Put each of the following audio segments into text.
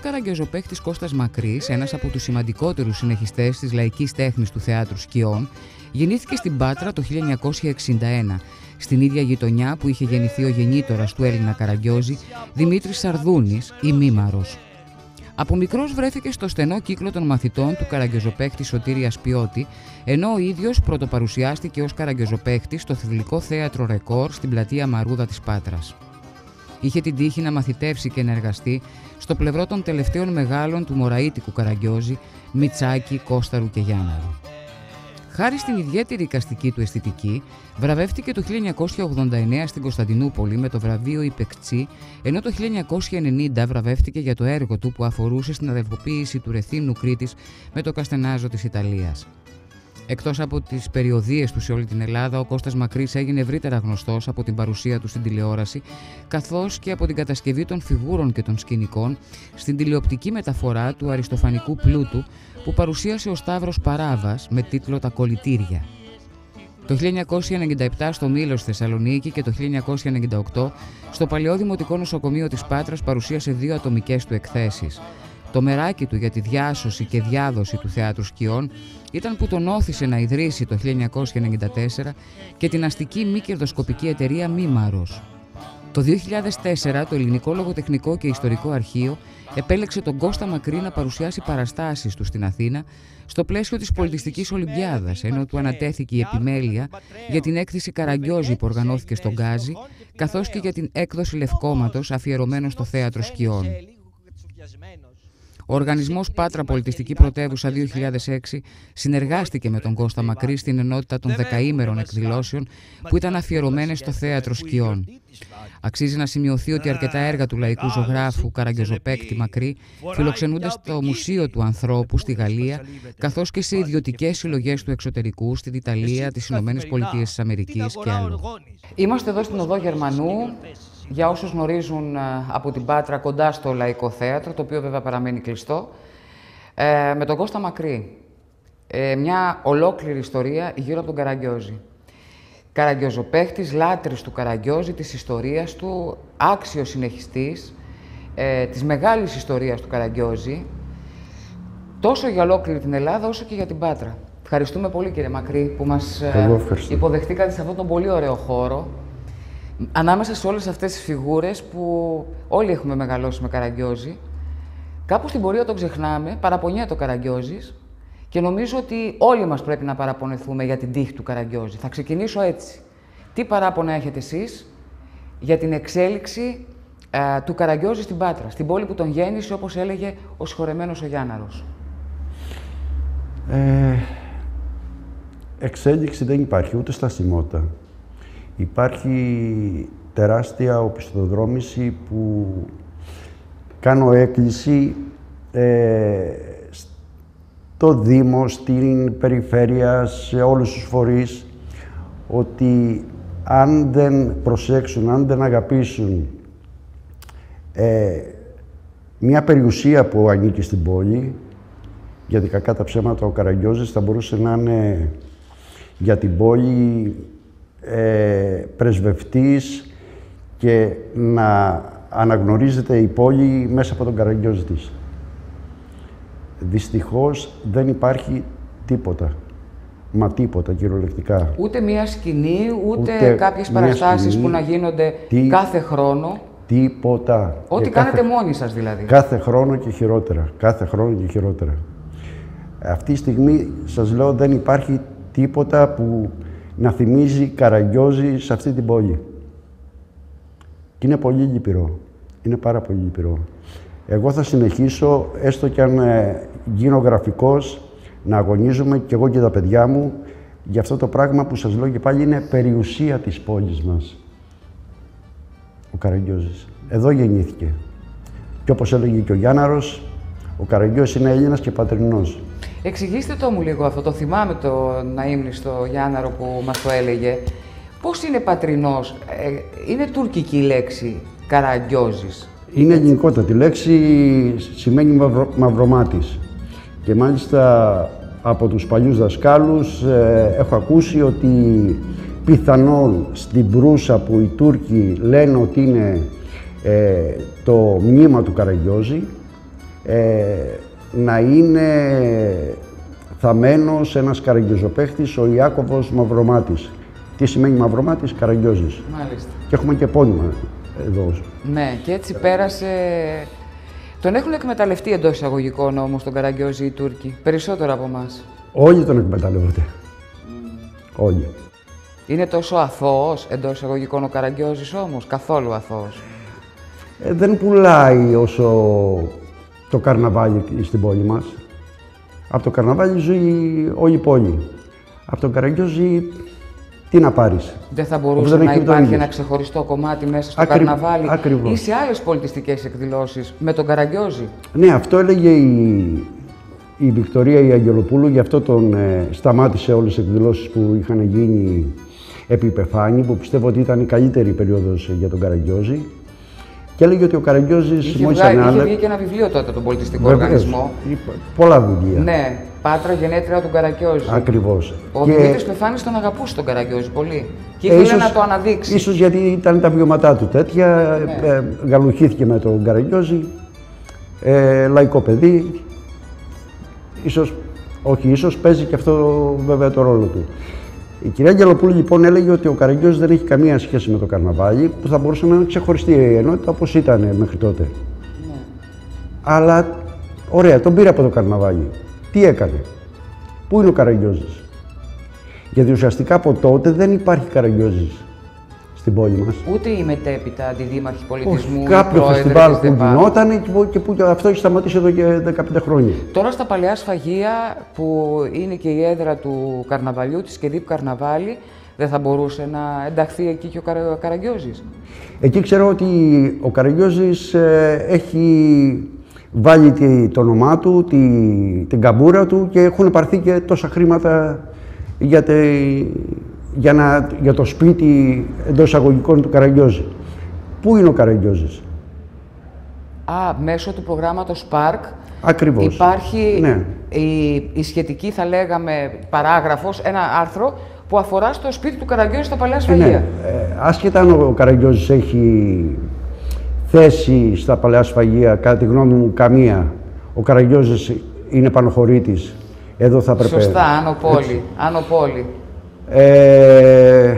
καραγκιόζοπαίχτη Κώστας Μακρύς, ένας από τους σημαντικότερους συνεχιστές της λαϊκής τέχνης του θεάτρου Σκιών, γεννήθηκε στην Πάτρα το 1961, στην ίδια γειτονιά που είχε γεννηθεί ο γεννήτορας του Έλληνα Καραγκιόζη, Δημήτρης Σαρδούνης ή Μήμαρος. Από μικρός βρέθηκε στο στενό κύκλο των μαθητών του καραγκιόζοπαίχτη Σωτήριας Πιώτη, ενώ ο ίδιος πρωτοπαρουσιάστηκε ως καραγκιόζοπαίχτη στο Θηλυκό Θέατρο Ρεκόρ στην πλατεία Μαρούδα της Πάτρας. Είχε την τύχη να μαθητεύσει και να εργαστεί στο πλευρό των τελευταίων μεγάλων του Μωραΐτικου Καραγκιόζη, Μιτσάκη, Κώσταρου και Γιάνναρου. Χάρη στην ιδιαίτερη οικαστική του αισθητική, βραβεύτηκε το 1989 στην Κωνσταντινούπολη με το βραβείο Υπεκτσί, ενώ το 1990 βραβεύτηκε για το έργο του που αφορούσε στην αδελφοποίηση του Ρεθύμνου Κρήτης με το Καστενάζο της Ιταλίας. Εκτός από τις περιοδίες του σε όλη την Ελλάδα, ο Κώστας Μακρύς έγινε ευρύτερα γνωστός από την παρουσία του στην τηλεόραση, καθώς και από την κατασκευή των φιγούρων και των σκηνικών στην τηλεοπτική μεταφορά του αριστοφανικού πλούτου που παρουσίασε ο Σταύρος Παράβας με τίτλο «Τα κολλητήρια». Το 1997 στο Μήλος στη Θεσσαλονίκη και το 1998 στο Παλαιό Δημοτικό Νοσοκομείο της Πάτρας παρουσίασε δύο ατομικές του εκθέσεις. Το μεράκι του για τη διάσωση και διάδοση του θεάτρου σκιών ήταν που τον όθησε να ιδρύσει το 1994 και την αστική μη κερδοσκοπική εταιρεία Μήμαρος. Το 2004 το Ελληνικό Λογοτεχνικό και Ιστορικό Αρχείο επέλεξε τον Κώστα Μακρύ να παρουσιάσει παραστάσεις του στην Αθήνα στο πλαίσιο της Πολιτιστικής Ολυμπιάδας, ενώ του ανατέθηκε η επιμέλεια για την έκθεση Καραγκιόζη που οργανώθηκε στον Γκάζι, καθώς και για την έκδοση Λευκόματος αφιερωμένο στο Θέατρο Σκιών. Ο Οργανισμός Πάτρα Πολιτιστική Πρωτεύουσα 2006 συνεργάστηκε με τον Κώστα Μακρύ στην ενότητα των δεκαήμερων εκδηλώσεων που ήταν αφιερωμένες στο Θέατρο Σκιών. Αξίζει να σημειωθεί ότι αρκετά έργα του λαϊκού ζωγράφου Καραγκιόζοπαίκτη Μακρύ φιλοξενούνται στο Μουσείο του Ανθρώπου στη Γαλλία, καθώς και σε ιδιωτικές συλλογές του εξωτερικού στην Ιταλία, τις Ηνωμένες Πολιτείες της Αμερικής και αλλού. Είμαστε εδώ στην Οδό Γερμανού, για όσους γνωρίζουν ε, από την Πάτρα κοντά στο Λαϊκό Θέατρο, το οποίο βέβαια παραμένει κλειστό, ε, με τον Κώστα Μακρύ. Ε, μια ολόκληρη ιστορία γύρω από τον Καραγκιόζη. Καραγκιόζοπαίχτης, λάτρης του Καραγκιόζη, της ιστορίας του, άξιος συνεχιστής ε, της μεγάλης ιστορίας του Καραγκιόζη, τόσο για ολόκληρη την Ελλάδα όσο και για την Πάτρα. Ευχαριστούμε πολύ κύριε Μακρύ που μας ε, Εγώ ευχαριστώ. υποδεχτήκατε σε αυτόν τον πολύ ωραίο χώρο. Ανάμεσα σε όλες αυτές τις φιγούρες που όλοι έχουμε μεγαλώσει με Καραγκιόζη, κάπου στην πορεία τον ξεχνάμε, παραπονιέται ο Καραγκιόζης και νομίζω ότι όλοι μας πρέπει να παραπονεθούμε για την τύχη του Καραγκιόζη. Θα ξεκινήσω έτσι. Τι παράπονα έχετε εσείς για την εξέλιξη ε, του Καραγκιόζη στην Πάτρα, στην πόλη που τον γέννησε, όπως έλεγε ο συγχωρεμένος ο Γιάνναρος; Ε, εξέλιξη δεν υπάρχει, ούτε στασιμότητα. Υπάρχει τεράστια οπισθοδρόμηση που κάνω έκκληση ε, στο Δήμο, στην περιφέρεια, σε όλους τους φορείς, ότι αν δεν προσέξουν, αν δεν αγαπήσουν ε, μια περιουσία που ανήκει στην πόλη, γιατί κακά τα ψέματα ο Καραγκιόζης θα μπορούσε να είναι για την πόλη ε, πρεσβευτής και να αναγνωρίζεται η πόλη μέσα από τον Καραγκιόζη της. Δυστυχώς δεν υπάρχει τίποτα. Μα τίποτα κυριολεκτικά. Ούτε μία σκηνή, ούτε, Ούτε κάποιες μία παραστάσεις σκηνή. που να γίνονται Τι- κάθε χρόνο. Τίποτα. Ό,τι Και κάνετε κάθε- μόνοι σας δηλαδή. Κάθε χρόνο και χειρότερα. Κάθε χρόνο και χειρότερα. Αυτή τη στιγμή σας λέω δεν υπάρχει τίποτα που να θυμίζει Καραγκιόζη σε αυτή την πόλη. Και είναι πολύ λυπηρό. Είναι πάρα πολύ λυπηρό. Εγώ θα συνεχίσω, έστω και αν ε, γίνω γραφικός, να αγωνίζομαι και εγώ και τα παιδιά μου για αυτό το πράγμα που σας λέω και πάλι είναι περιουσία της πόλης μας. Ο Καραγκιόζης. Εδώ γεννήθηκε. Και όπως έλεγε και ο Γιάνναρος, ο Καραγκιόζης είναι Έλληνας και πατρινός. Εξηγήστε το μου λίγο αυτό. Το θυμάμαι το να ήμουν στο Γιάνναρο που μας το έλεγε. Πώς είναι πατρινός. Ε, είναι τουρκική λέξη Καραγκιόζης; Είναι γενικότατη λέξη, σημαίνει μαυρο, μαυρομάτης. Και μάλιστα από τους παλιούς δασκάλους ε, έχω ακούσει ότι πιθανόν στην Προύσα που οι Τούρκοι λένε ότι είναι ε, το μνήμα του Καραγκιόζη ε, να είναι θαμένος ένας καραγκιόζοπαίχτης, ο Ιάκωβος Μαυρομάτης. Τι σημαίνει Μαυρομάτης, Καραγκιόζης. Μάλιστα. Και έχουμε και επώνυμα εδώ. Ναι, και έτσι πέρασε. Τον έχουν εκμεταλλευτεί εντός εισαγωγικών όμως τον Καραγκιόζη οι Τούρκοι. Περισσότερο από εμάς. Όλοι τον εκμεταλλεύονται. Όλοι. Είναι τόσο αθώος εντός εισαγωγικών ο Καραγκιόζης όμως. Καθόλου αθώος; Ε, δεν πουλάει όσο το καρναβάλι στην πόλη μας. Από το καρναβάλι ζει όλη η πόλη. Από τον Καραγκιόζη τι να πάρεις. Δεν θα Όπως μπορούσε δεν να έχει το υπάρχει ίδιο. ένα ξεχωριστό κομμάτι μέσα στο Ακρι- καρναβάλι ακριβώς. ή σε άλλες πολιτιστικέ εκδηλώσεις με τον Καραγκιόζη. Ναι, αυτό έλεγε η, η Βικτωρία η Αγγελοπούλου, γι' αυτό τον ε, σταμάτησε όλες τις εκδηλώσεις που είχαν γίνει επί Πεφάνη, που πιστεύω ότι ήταν η καλύτερη περίοδος για τον Καραγκιόζη. Και έλεγε ότι ο Καραγκιόζης Είχε, μόλις βγάλει, είχε ανάλε- βγει και ένα βιβλίο τότε τον πολιτιστικό Βεβαίως, οργανισμό. είπα- Πολλά βιβλία. Ναι, Πάτρα γενέτρια του Καραγκιόζη. Ακριβώς. Ο Και- Δημήτρης Πεφάνη τον αγαπούσε τον Καραγκιόζη πολύ. Και Ε, ήθελε να το αναδείξει. Ίσως γιατί ήταν τα βιώματά του τέτοια, Ναι. ε, γαλουχήθηκε με τον Καραγκιόζη, ε, λαϊκό παιδί. Ίσως, όχι, ίσως παίζει και αυτό βέβαια το ρόλο του. Η κυρία Αγγελοπούλου λοιπόν έλεγε ότι ο Καραγκιόζης δεν έχει καμία σχέση με το καρναβάλι, που θα μπορούσε να είναι ξεχωριστή η ενότητα όπως ήταν μέχρι τότε. Ναι. Αλλά, ωραία, τον πήρε από το καρναβάλι. Τι έκανε; Πού είναι ο Καραγκιόζης; Γιατί ουσιαστικά από τότε δεν υπάρχει Καραγκιόζης στην πόλη μας. Ούτε η μετέπειτα αντιδήμαρχη πολιτισμού. Όχι, η κάποιο πρόεδρες φεστιβάλ της που ΔΕΠΑ. γινόταν και που, και που αυτό έχει σταματήσει εδώ και 15 χρόνια. Τώρα στα παλαιά σφαγεία που είναι και η έδρα του καρναβαλιού, της Κεδίπ Καρναβάλι, δεν θα μπορούσε να ενταχθεί εκεί και ο Καρα... Καραγκιόζης. Εκεί ξέρω ότι ο Καραγκιόζης ε, έχει βάλει τη- το όνομά του, τη, την καμπούρα του και έχουν πάρθει και τόσα χρήματα για, τε- για, να, για το σπίτι εντός εισαγωγικών του Καραγκιόζη. Πού είναι ο Καραγκιόζης; Α, μέσω του προγράμματος Spark Ακριβώς. υπάρχει Ναι. η, η σχετική, θα λέγαμε, παράγραφος, ένα άρθρο που αφορά στο σπίτι του Καραγκιόζη στα παλαιά σφαγεία. Ναι, ε, άσχετα αν ο Καραγκιόζης έχει θέση στα παλαιά σφαγεία, κατά τη γνώμη μου καμία. Ο Καραγκιόζης είναι πανοχωρήτης. Εδώ θα έπρεπε... Σωστά, άνω πόλη. Άνω πόλη. Ε,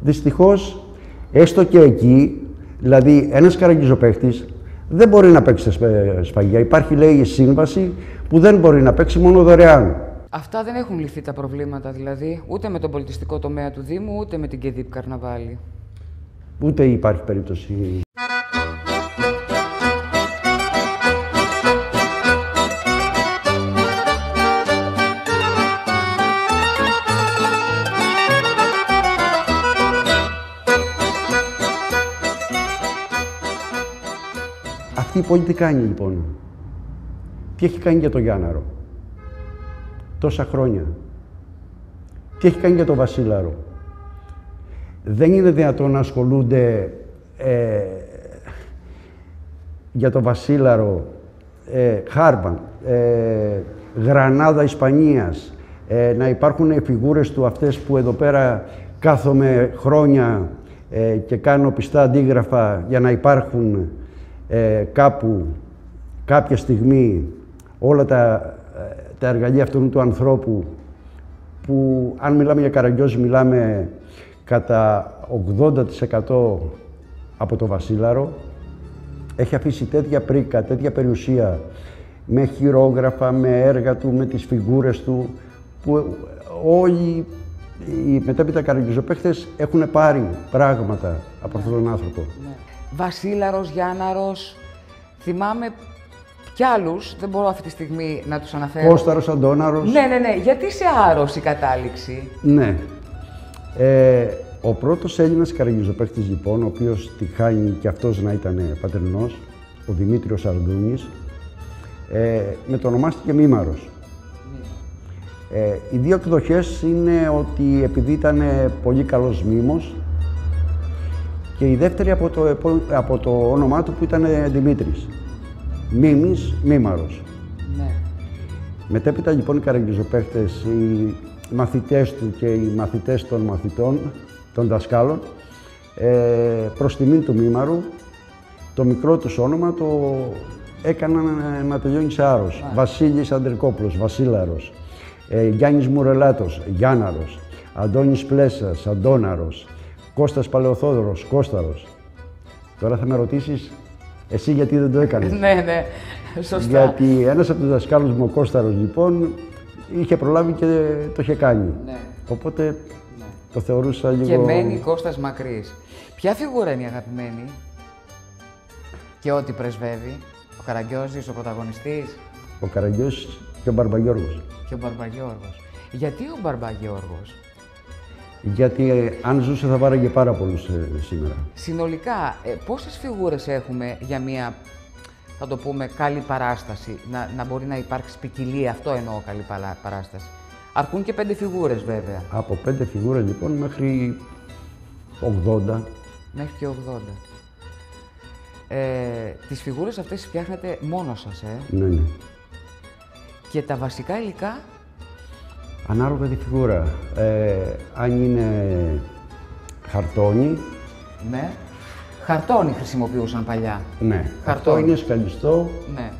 δυστυχώς, έστω και εκεί, δηλαδή ένας καραγκιζοπαίχτης δεν μπορεί να παίξει στα σφα- σφαγεία. Υπάρχει, λέει, σύμβαση που δεν μπορεί να παίξει μόνο δωρεάν. Αυτά δεν έχουν λυθεί τα προβλήματα δηλαδή, ούτε με τον πολιτιστικό τομέα του Δήμου, ούτε με την Κεδίπ Καρναβάλι. Ούτε υπάρχει περίπτωση Αυτή η πόλη τι κάνει λοιπόν; Τι έχει κάνει για το Γιάνναρο; Τόσα χρόνια. Τι έχει κάνει για το Βασίλαρο; Δεν είναι δυνατόν να ασχολούνται ε, για το Βασίλαρο, ε, Χάρμπαν, ε, Γρανάδα Ισπανίας, ε, να υπάρχουν φιγούρες του αυτές που εδώ πέρα κάθομαι χρόνια ε, και κάνω πιστά αντίγραφα για να υπάρχουν ε, κάπου, κάποια στιγμή όλα τα, ε, τα εργαλεία αυτού του ανθρώπου που αν μιλάμε για Καραγκιόζη μιλάμε κατά 80% από το Βασίλαρο. Έχει αφήσει τέτοια πρίκα, τέτοια περιουσία με χειρόγραφα, με έργα του, με τις φιγούρες του που όλοι οι μετέπειτα καραγκιόζοπαίχτες έχουν πάρει πράγματα από αυτόν τον άνθρωπο. Βασίλαρος, Γιάνναρος, θυμάμαι κι άλλους, δεν μπορώ αυτή τη στιγμή να τους αναφέρω. Κώσταρος, Αντώναρος. Ναι, ναι, ναι. Γιατί σε άρρωση η κατάληξη; Ναι. Ε, ο πρώτος Έλληνας καραγιοζοπαίχτης λοιπόν, ο οποίος τη χάνει και αυτός να ήταν πατερνός, ο Δημήτριος Αρδούνης, ε, με το ονομάστηκε Μήμαρος. Ε, οι δύο εκδοχές είναι ότι επειδή ήταν πολύ καλός μήμος και η δεύτερη από το, επο- από το όνομά του που ήταν Δημήτρης. Μίμης, Μήμαρος. Ναι. Μετέπειτα λοιπόν οι καραγκιζοπαίχτες, οι μαθητές του και οι μαθητές των μαθητών, των δασκάλων, ε, προς τιμή του Μήμαρου, το μικρό τους όνομα το έκαναν ε, να τελειώνει σε άρρος. Βασίλης Ανδρικόπουλος, Βασίλαρος, ε, Γιάννης Μουρελάτος, Γιάνναρος, Αντώνης Πλέσας, Αντώναρος, Κώστας Παλαιοθόδωρος, Κώσταρος. Τώρα θα με ρωτήσεις, εσύ γιατί δεν το έκανες; ναι, ναι. Σωστά. Γιατί ένας από τους δασκάλους μου, ο Κώσταρος, λοιπόν, είχε προλάβει και το είχε κάνει. Ναι. Οπότε ναι. το θεωρούσα λίγο... Και μένει Κώστας Μακρύς. Ποια φιγούρα είναι η αγαπημένη; Και ό,τι πρεσβεύει. Ο Καραγκιόζης, ο πρωταγωνιστής Ο Καραγκιός και ο Μπαρμπαγιώργος. και ο Μπαρμπαγιώργος. Γιατί ο Μπαρμπαγιώργος. Γιατί ε, αν ζούσε θα βάραγε πάρα πολλούς ε, σήμερα. Συνολικά, ε, πόσες φιγούρες έχουμε για μια, θα το πούμε, καλή παράσταση, να, να μπορεί να υπάρξει ποικιλία, αυτό εννοώ καλή παλα- παράσταση. Αρκούν και πέντε φιγούρες βέβαια, Από πέντε φιγούρες λοιπόν μέχρι 80. μέχρι και 80. Ε, τις φιγούρες αυτές τις φτιάχνετε μόνος σας, ε; Ναι, ναι. Και τα βασικά υλικά, Ανάλογα τη φιγούρα. Ε, αν είναι χαρτόνι, ναι. Χαρτόνι χρησιμοποιούσαν παλιά. ναι. Χαρτόνι. Αυτό είναι σκαλιστό Ναι.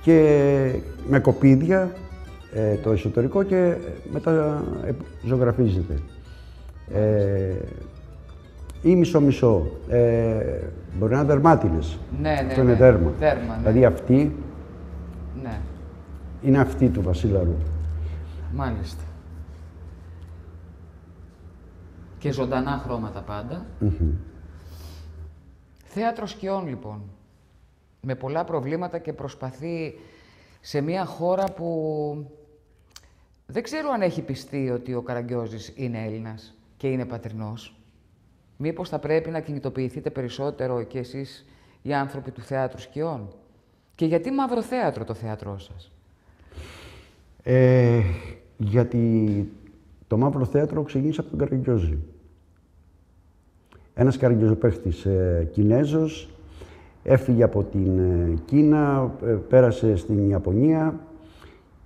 και με κοπίδια ε, το εσωτερικό και μετά ε, ζωγραφίζεται. Ε, ή μισό-μισό. Ε, μπορεί να είναι δερμάτινες. Ναι, ναι, Αυτό ναι. είναι δέρμα. Δέρμα, ναι. Δηλαδή αυτή Ναι, είναι αυτή του Βασίλαρου. Μάλιστα. Και ζωντανά χρώματα πάντα. Θέατρος σκιών, λοιπόν. Με πολλά προβλήματα και προσπαθεί σε μια χώρα που δεν ξέρω αν έχει πιστεί ότι ο Καραγκιόζης είναι Έλληνας και είναι πατρινός. Μήπως θα πρέπει να κινητοποιηθείτε περισσότερο και εσείς οι άνθρωποι του θέατρου σκιών; Και γιατί μαύρο θέατρο το θέατρό σας; Ε, γιατί το Μαύρο Θέατρο ξεκίνησε από τον Καραγκιόζη. Ένας καραγκιόζοπαίχτης ε, Κινέζος, έφυγε από την ε, Κίνα, ε, πέρασε στην Ιαπωνία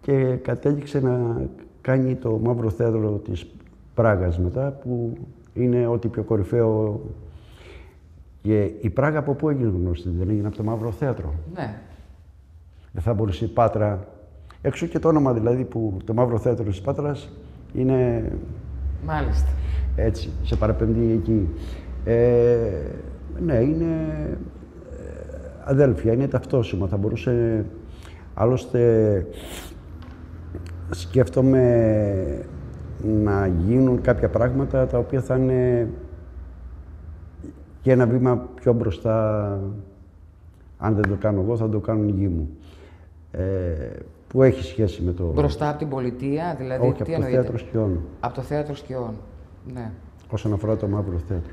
και κατέληξε να κάνει το Μαύρο Θέατρο της Πράγας μετά, που είναι ό,τι πιο κορυφαίο. Και η Πράγα από πού έγινε γνωστή, δεν έγινε από το Μαύρο Θέατρο; Ναι. Δεν θα μπορούσε η Πάτρα. Έξω και το όνομα δηλαδή που το Μαύρο Θέατρο της Πάτρας είναι Μάλιστα. έτσι, σε παραπέμπει εκεί. Ε, ναι, είναι ε, αδέλφια, είναι ταυτόσιμα. Θα μπορούσε, άλλωστε, σκέφτομαι να γίνουν κάποια πράγματα τα οποία θα είναι και ένα βήμα πιο μπροστά. Αν δεν το κάνω εγώ, θα το κάνουν οι γη μου. Ε, που έχει σχέση με το... Μπροστά από την πολιτεία, δηλαδή Όχι, τι από το εννοείτε. θέατρο σκιών. Από το θέατρο σκιών. Ναι, Όσον αφορά το μαύρο θέατρο.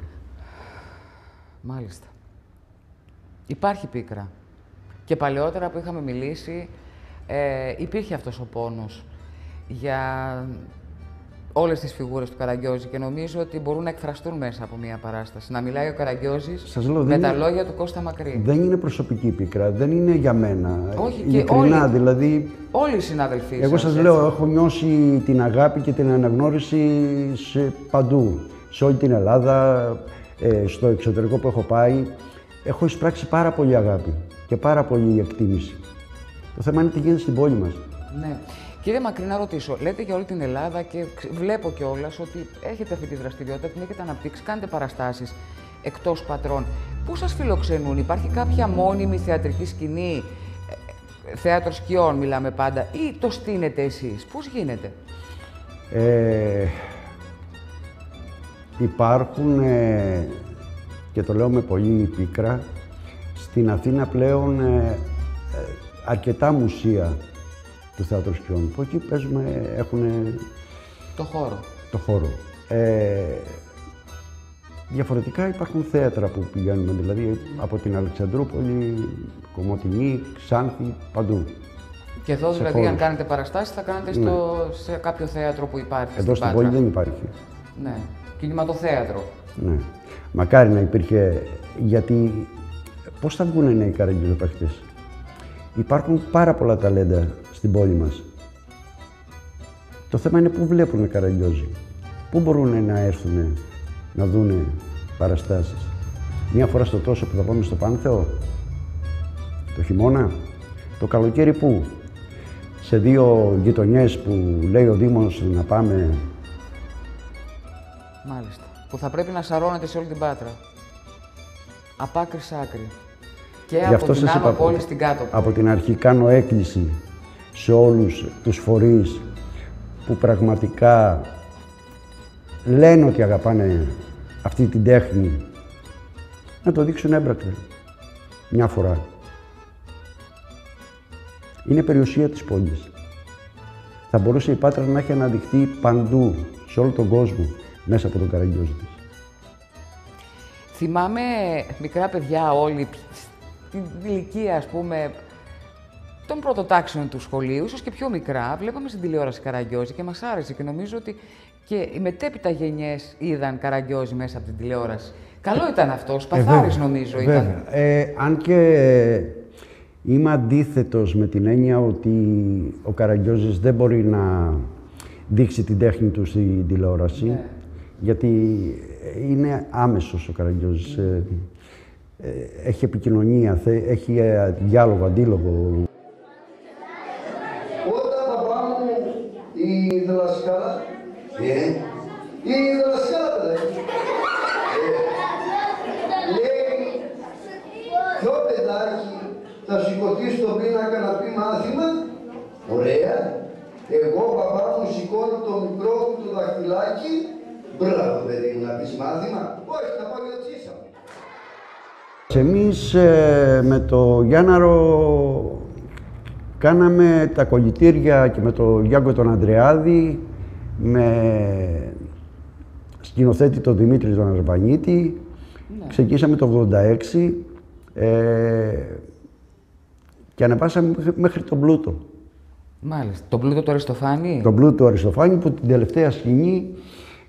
μάλιστα. Υπάρχει πίκρα. Και παλαιότερα που είχαμε μιλήσει, ε, υπήρχε αυτός ο πόνος για όλες τις φιγούρες του Καραγκιόζη και νομίζω ότι μπορούν να εκφραστούν μέσα από μια παράσταση. Να μιλάει ο Καραγκιόζης Σας λέω, με δεν τα είναι- λόγια του Κώστα Μακρύ. Δεν είναι προσωπική πίκρα, δεν είναι για μένα. Όχι, και Ειλικρινά, όλοι- δηλαδή, Όλοι οι συνάδελφοί εγώ σας, σας έτσι. λέω, έχω νιώσει την αγάπη και την αναγνώριση σε παντού. Σε όλη την Ελλάδα, ε, στο εξωτερικό που έχω πάει. Έχω εισπράξει πάρα πολύ αγάπη και πάρα πολύ εκτίμηση. Το θέμα είναι τι γίνεται στην πόλη μας. Ναι. Κύριε Μακρύ, να ρωτήσω, λέτε για όλη την Ελλάδα και ξ- βλέπω κιόλας ότι έχετε αυτή τη δραστηριότητα, την έχετε αναπτύξει, κάνετε παραστάσεις εκτός πατρών. Πού σας φιλοξενούν, υπάρχει κάποια μόνιμη θεατρική σκηνή, ε, ε, θέατρο σκιών μιλάμε πάντα, ή το στείνετε εσείς, πώς γίνεται; Ε, υπάρχουν ε, και το λέω με πολύ πίκρα, στην Αθήνα πλέον ε, ε, αρκετά μουσεία τους Θεάτρους Σκιών, που εκεί παίζουμε, έχουν Το χώρο. το χώρο. Ε, διαφορετικά υπάρχουν θέατρα που πηγαίνουμε, δηλαδή από την Αλεξανδρούπολη, Κομωτινή, Ξάνθη, παντού. Και εδώ Σε δηλαδή, αν χώρους. κάνετε παραστάσεις, θα κάνετε στο, σε κάποιο θέατρο που υπάρχει. Εδώ στην Πάτρα. πόλη δεν υπάρχει. Ναι. Κινηματοθέατρο. Ναι. Μακάρι να υπήρχε, γιατί πώς θα βγουν νέοι καραγκιόζοπαίχτες. Υπάρχουν πάρα πολλά ταλέντα στην πόλη μας. Το θέμα είναι πού βλέπουν καραγκιόζοι. Πού μπορούν να έρθουν να δούνε παραστάσεις. Μία φορά στο τόσο που θα πάμε στο Πάνθεο. Το χειμώνα. Το καλοκαίρι πού; Σε δύο γειτονιές που λέει ο Δήμος να πάμε Μάλιστα. Που θα πρέπει να σαρώνετε σε όλη την Πάτρα. Από άκρη σ' άκρη. Και Γι' από αυτό την σας άνω είπα, πόλη στην κάτω. Από την αρχή κάνω έκκληση σε όλους τους φορείς που πραγματικά λένε ότι αγαπάνε αυτή την τέχνη να το δείξουν έμπρακτα. Μια φορά. Είναι περιουσία της πόλης. Θα μπορούσε η Πάτρα να έχει αναδειχθεί παντού, σε όλο τον κόσμο, μέσα από τον Καραγκιόζη της. Θυμάμαι μικρά παιδιά όλοι, στην ηλικία ας πούμε, των πρωτοτάξεων του σχολείου, ίσως και πιο μικρά, βλέπαμε στην τηλεόραση Καραγκιόζη και μας άρεσε και νομίζω ότι και οι μετέπειτα γενιές είδαν Καραγκιόζη μέσα από την τηλεόραση. Καλό ήταν αυτό, σπαθάρης βέβαια, νομίζω βέβαια. ήταν. Ε, αν και είμαι αντίθετος με την έννοια ότι ο Καραγκιόζης δεν μπορεί να δείξει την τέχνη του στην τηλεόραση, Ναι. γιατί είναι άμεσος ο Καραγκιόζης. Ε, ε, έχει επικοινωνία, θε- έχει ε, διάλογο, αντίλογο. Όταν παπά μου η δασκάλα, ε, η δασκάλα παιδάκι, ε, λέει ποιο παιδάκι θα σηκωθεί στον πίνακα να πει μάθημα, ωραία, εγώ παπά μου σηκώνω το μικρό μου το δαχτυλάκι, μπράβο παιδί μου να πεις μάθημα, όχι να πάω για τσίσα μου. Εμείς ε, με το Γιάνναρο κάναμε τα κολλητήρια και με το Γιάνκο τον Ανδρεάδη, με σκηνοθέτη τον Δημήτρη τον Αρβανίτη. Ξεκίνησαμε το 86 ε, και ανεβάσαμε μέχρι- μέχρι τον Πλούτο. Μάλιστα. Τον πλούτο του Αριστοφάνη; Τον Πλούτο Αριστοφάνη που την τελευταία σκηνή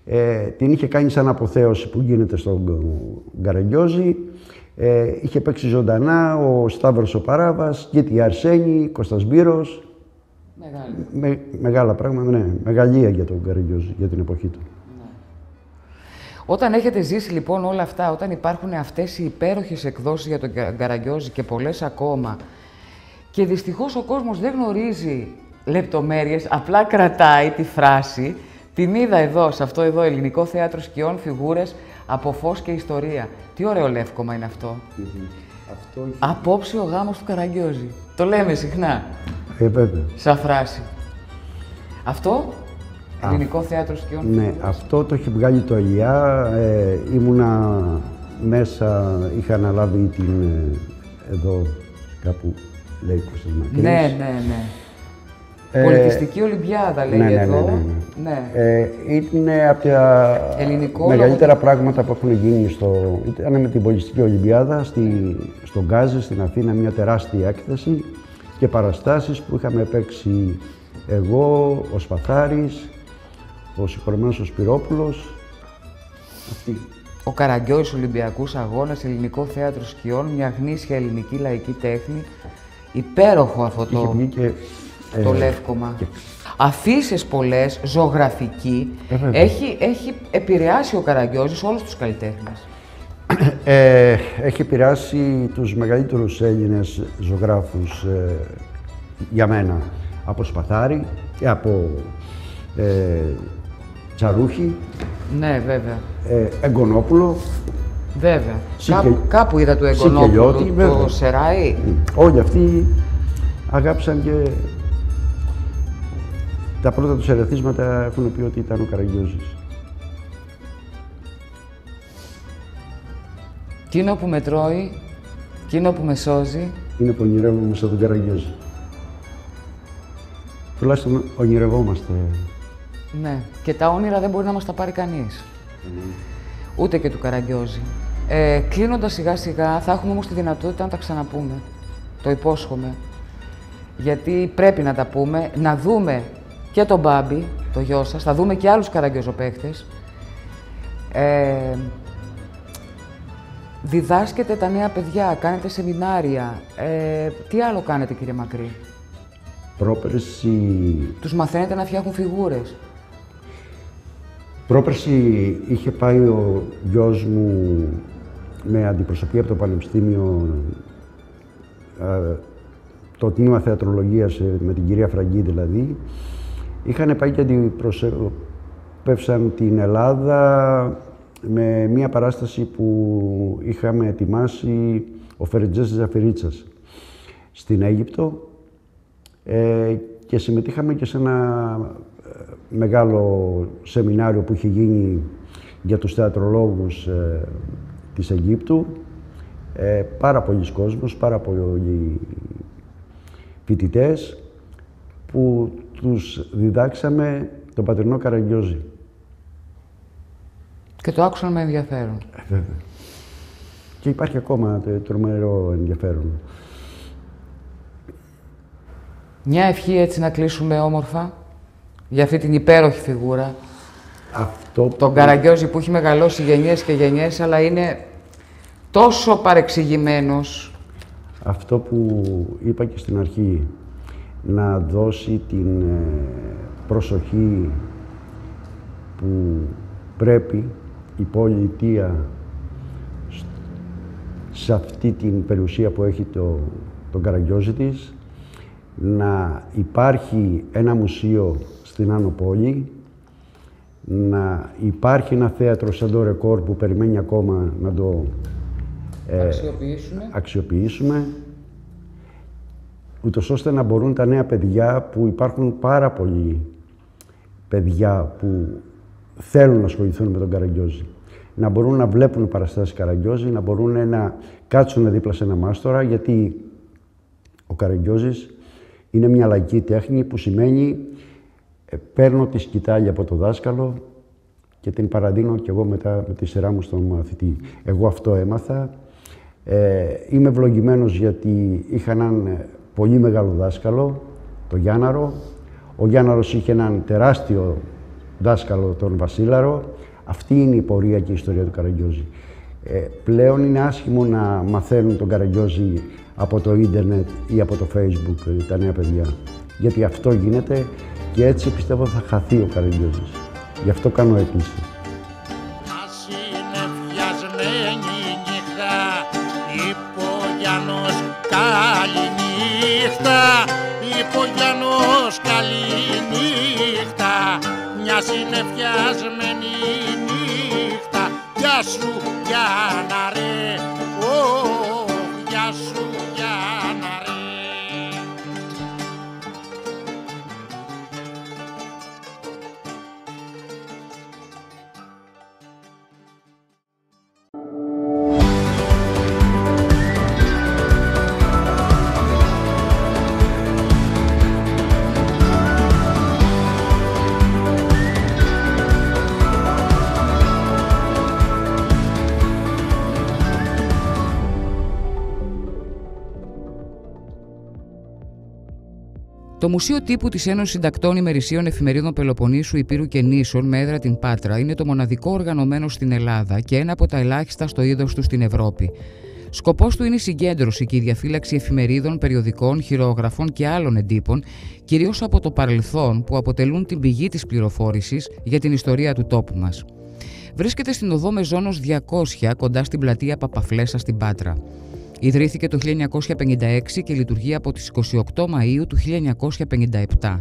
ε, την είχε κάνει σαν αποθέωση που γίνεται στον Γκαραγκιόζη. Ε, είχε παίξει ζωντανά ο Σταύρος ο Παράβας, Κίτη Αρσένη, Κώστας Μπύρος. Μεγάλη. Με, μεγάλα πράγματα, ναι. Μεγαλεία για τον Γκαραγκιόζη, για την εποχή του. Όταν έχετε ζήσει λοιπόν όλα αυτά, όταν υπάρχουν αυτές οι υπέροχες εκδόσεις για τον Κα- Καραγκιόζη και πολλές ακόμα και δυστυχώς ο κόσμος δεν γνωρίζει λεπτομέρειες, απλά κρατάει τη φράση την είδα εδώ, σε αυτό εδώ, ελληνικό θέατρο σκιών, φιγούρες, από φως και ιστορία. Τι ωραίο λεύκομα είναι αυτό. Αυτό Απόψε ο γάμος του Καραγκιόζη. Το λέμε συχνά, ε, βέβαια. σαν φράση. Αυτό, ελληνικό θέατρο σκιών, Ναι, αυτό το έχει βγάλει το Ελιά. Ε, ήμουνα μέσα, είχα αναλάβει την ε, εδώ κάπου λέει Κώστας Μακρύς. Ναι, ναι, ναι. Ε, Πολιτιστική Ολυμπιάδα λέει ναι, ναι, ναι, εδώ. ναι, Ναι. Ε, είναι από τα Ελληνικό μεγαλύτερα πράγματα που έχουν γίνει στο... Ήταν με την Πολιτιστική Ολυμπιάδα στη, στον Γκάζι, στην Αθήνα, μια τεράστια έκθεση και παραστάσεις που είχαμε παίξει εγώ, ο Σπαθάρης, ο συγχωρεμένος ο Σπυρόπουλος. Αυτή. Ο Καραγκιόζης Ολυμπιακούς Αγώνες, Ελληνικό Θέατρο Σκιών, μια γνήσια ελληνική λαϊκή τέχνη. Υπέροχο αυτό Είχε το, βγει και... το ε, λεύκομα. Αφήσεις πολλές, ζωγραφική. Ε, βέβαια. έχει, έχει επηρεάσει ο Καραγκιόζης όλους τους καλλιτέχνες. Ε, έχει επηρεάσει τους μεγαλύτερους Έλληνες ζωγράφους ε, για μένα. Από Σπαθάρη και από ε, Τσαρούχη, Ναι, βέβαια. ε, Εγκονόπουλο, Βέβαια. Σικε- Κάπου, κάπου είδα του Εγκονόπουλου, Σικελιώτη, βέβαια. το Σεράι. όλοι αυτοί αγάπησαν και τα πρώτα τους ερεθίσματα έχουν πει ότι ήταν ο Καραγκιόζης. Εκείνο που με τρώει, εκείνο που με σώζει. Είναι που ονειρεύομαι σαν τον Καραγκιόζη. Τουλάχιστον ονειρευόμαστε. Ναι. Και τα όνειρα δεν μπορεί να μας τα πάρει κανείς. Ούτε και του Καραγκιόζη. Ε, Κλείνοντας σιγά σιγά, θα έχουμε όμως τη δυνατότητα να τα ξαναπούμε. Το υπόσχομαι. Γιατί πρέπει να τα πούμε, να δούμε και τον Μπάμπη, το γιο σας, θα δούμε και άλλους καραγκιόζοπαίχτες. Ε, διδάσκετε τα νέα παιδιά, κάνετε σεμινάρια. Ε, τι άλλο κάνετε κύριε Μακρύ; Πρόπερση, Τους μαθαίνετε να φτιάχνουν φιγούρες. πρόπερση είχε πάει ο γιος μου με αντιπροσωπεία από το Πανεπιστήμιο ε, το τμήμα θεατρολογίας ε, με την κυρία Φραγκή δηλαδή είχαν πάει και αντιπροσωπεύσαν την Ελλάδα με μια παράσταση που είχαμε ετοιμάσει ο Φερετζές Ζαφυρίτσας στην Αίγυπτο ε, και συμμετείχαμε και σε ένα ε, μεγάλο σεμινάριο που είχε γίνει για τους θεατρολόγους ε, της Αιγύπτου. Ε, πάρα πολλοί κόσμος, πάρα πολλοί φοιτητές που τους διδάξαμε τον πατρινό Καραγκιόζη. Και το άκουσαν με ενδιαφέρον. Ε, βέβαια. Και υπάρχει ακόμα τε- τρομερό ενδιαφέρον. Μια ευχή έτσι να κλείσουμε όμορφα για αυτή την υπέροχη φιγούρα. Αυτό Τον Καραγκιόζη που έχει μεγαλώσει γενιές και γενιές, αλλά είναι τόσο παρεξηγημένος. Αυτό που είπα και στην αρχή, να δώσει την ε, προσοχή που πρέπει η πολιτεία σ- σε αυτή την περιουσία που έχει το, τον Καραγκιόζη της, να υπάρχει ένα μουσείο στην Άνω Πόλη, να υπάρχει ένα θέατρο σαν το Ρεκόρ που περιμένει ακόμα να το ε, Αξιοποιήσουμε. αξιοποιήσουμε, ούτως ώστε να μπορούν τα νέα παιδιά που υπάρχουν πάρα πολλοί παιδιά που θέλουν να ασχοληθούν με τον Καραγκιόζη. Να μπορούν να βλέπουν παραστάσεις Καραγκιόζη, να μπορούν να κάτσουν δίπλα σε ένα μάστορα, γιατί ο Καραγκιόζης είναι μια λαϊκή τέχνη που σημαίνει ε, παίρνω τη σκητάλη από το δάσκαλο και την παραδίνω και εγώ μετά με τη σειρά μου στον μαθητή. Εγώ αυτό έμαθα. Ε, είμαι ευλογημένος γιατί είχα έναν ε, πολύ μεγάλο δάσκαλο, τον Γιάνναρο. Ο Γιάνναρος είχε έναν τεράστιο δάσκαλο, τον Βασίλαρο. Αυτή είναι η πορεία και η ιστορία του Καραγκιόζη. Ε, πλέον είναι άσχημο να μαθαίνουν τον Καραγκιόζη από το ίντερνετ ή από το facebook ε, τα νέα παιδιά. Γιατί αυτό γίνεται και έτσι πιστεύω θα χαθεί ο Καραγκιόζης. Γι' αυτό κάνω έκκληση. Ας είναι βιασμένη νύχτα, είπε ο Γιάννος καλή νύχτα, είπε μια είναι βιασμένη νύχτα, γεια σου Γιάννα ρε, Το Μουσείο Τύπου της Ένωσης Συντακτών Ημερησίων Εφημερίδων Πελοποννήσου, Υπήρου και Νήσων με έδρα την Πάτρα είναι το μοναδικό οργανωμένο στην Ελλάδα και ένα από τα ελάχιστα στο είδος του στην Ευρώπη. Σκοπός του είναι η συγκέντρωση και η διαφύλαξη εφημερίδων, περιοδικών, χειρογραφών και άλλων εντύπων, κυρίως από το παρελθόν που αποτελούν την πηγή της πληροφόρησης για την ιστορία του τόπου μας. Βρίσκεται στην οδό Μεζόνος 200 κοντά στην πλατεία Παπαφλέσσα στην Πάτρα. Ιδρύθηκε το 1956 και λειτουργεί από τις 28 Μαΐου του 1957.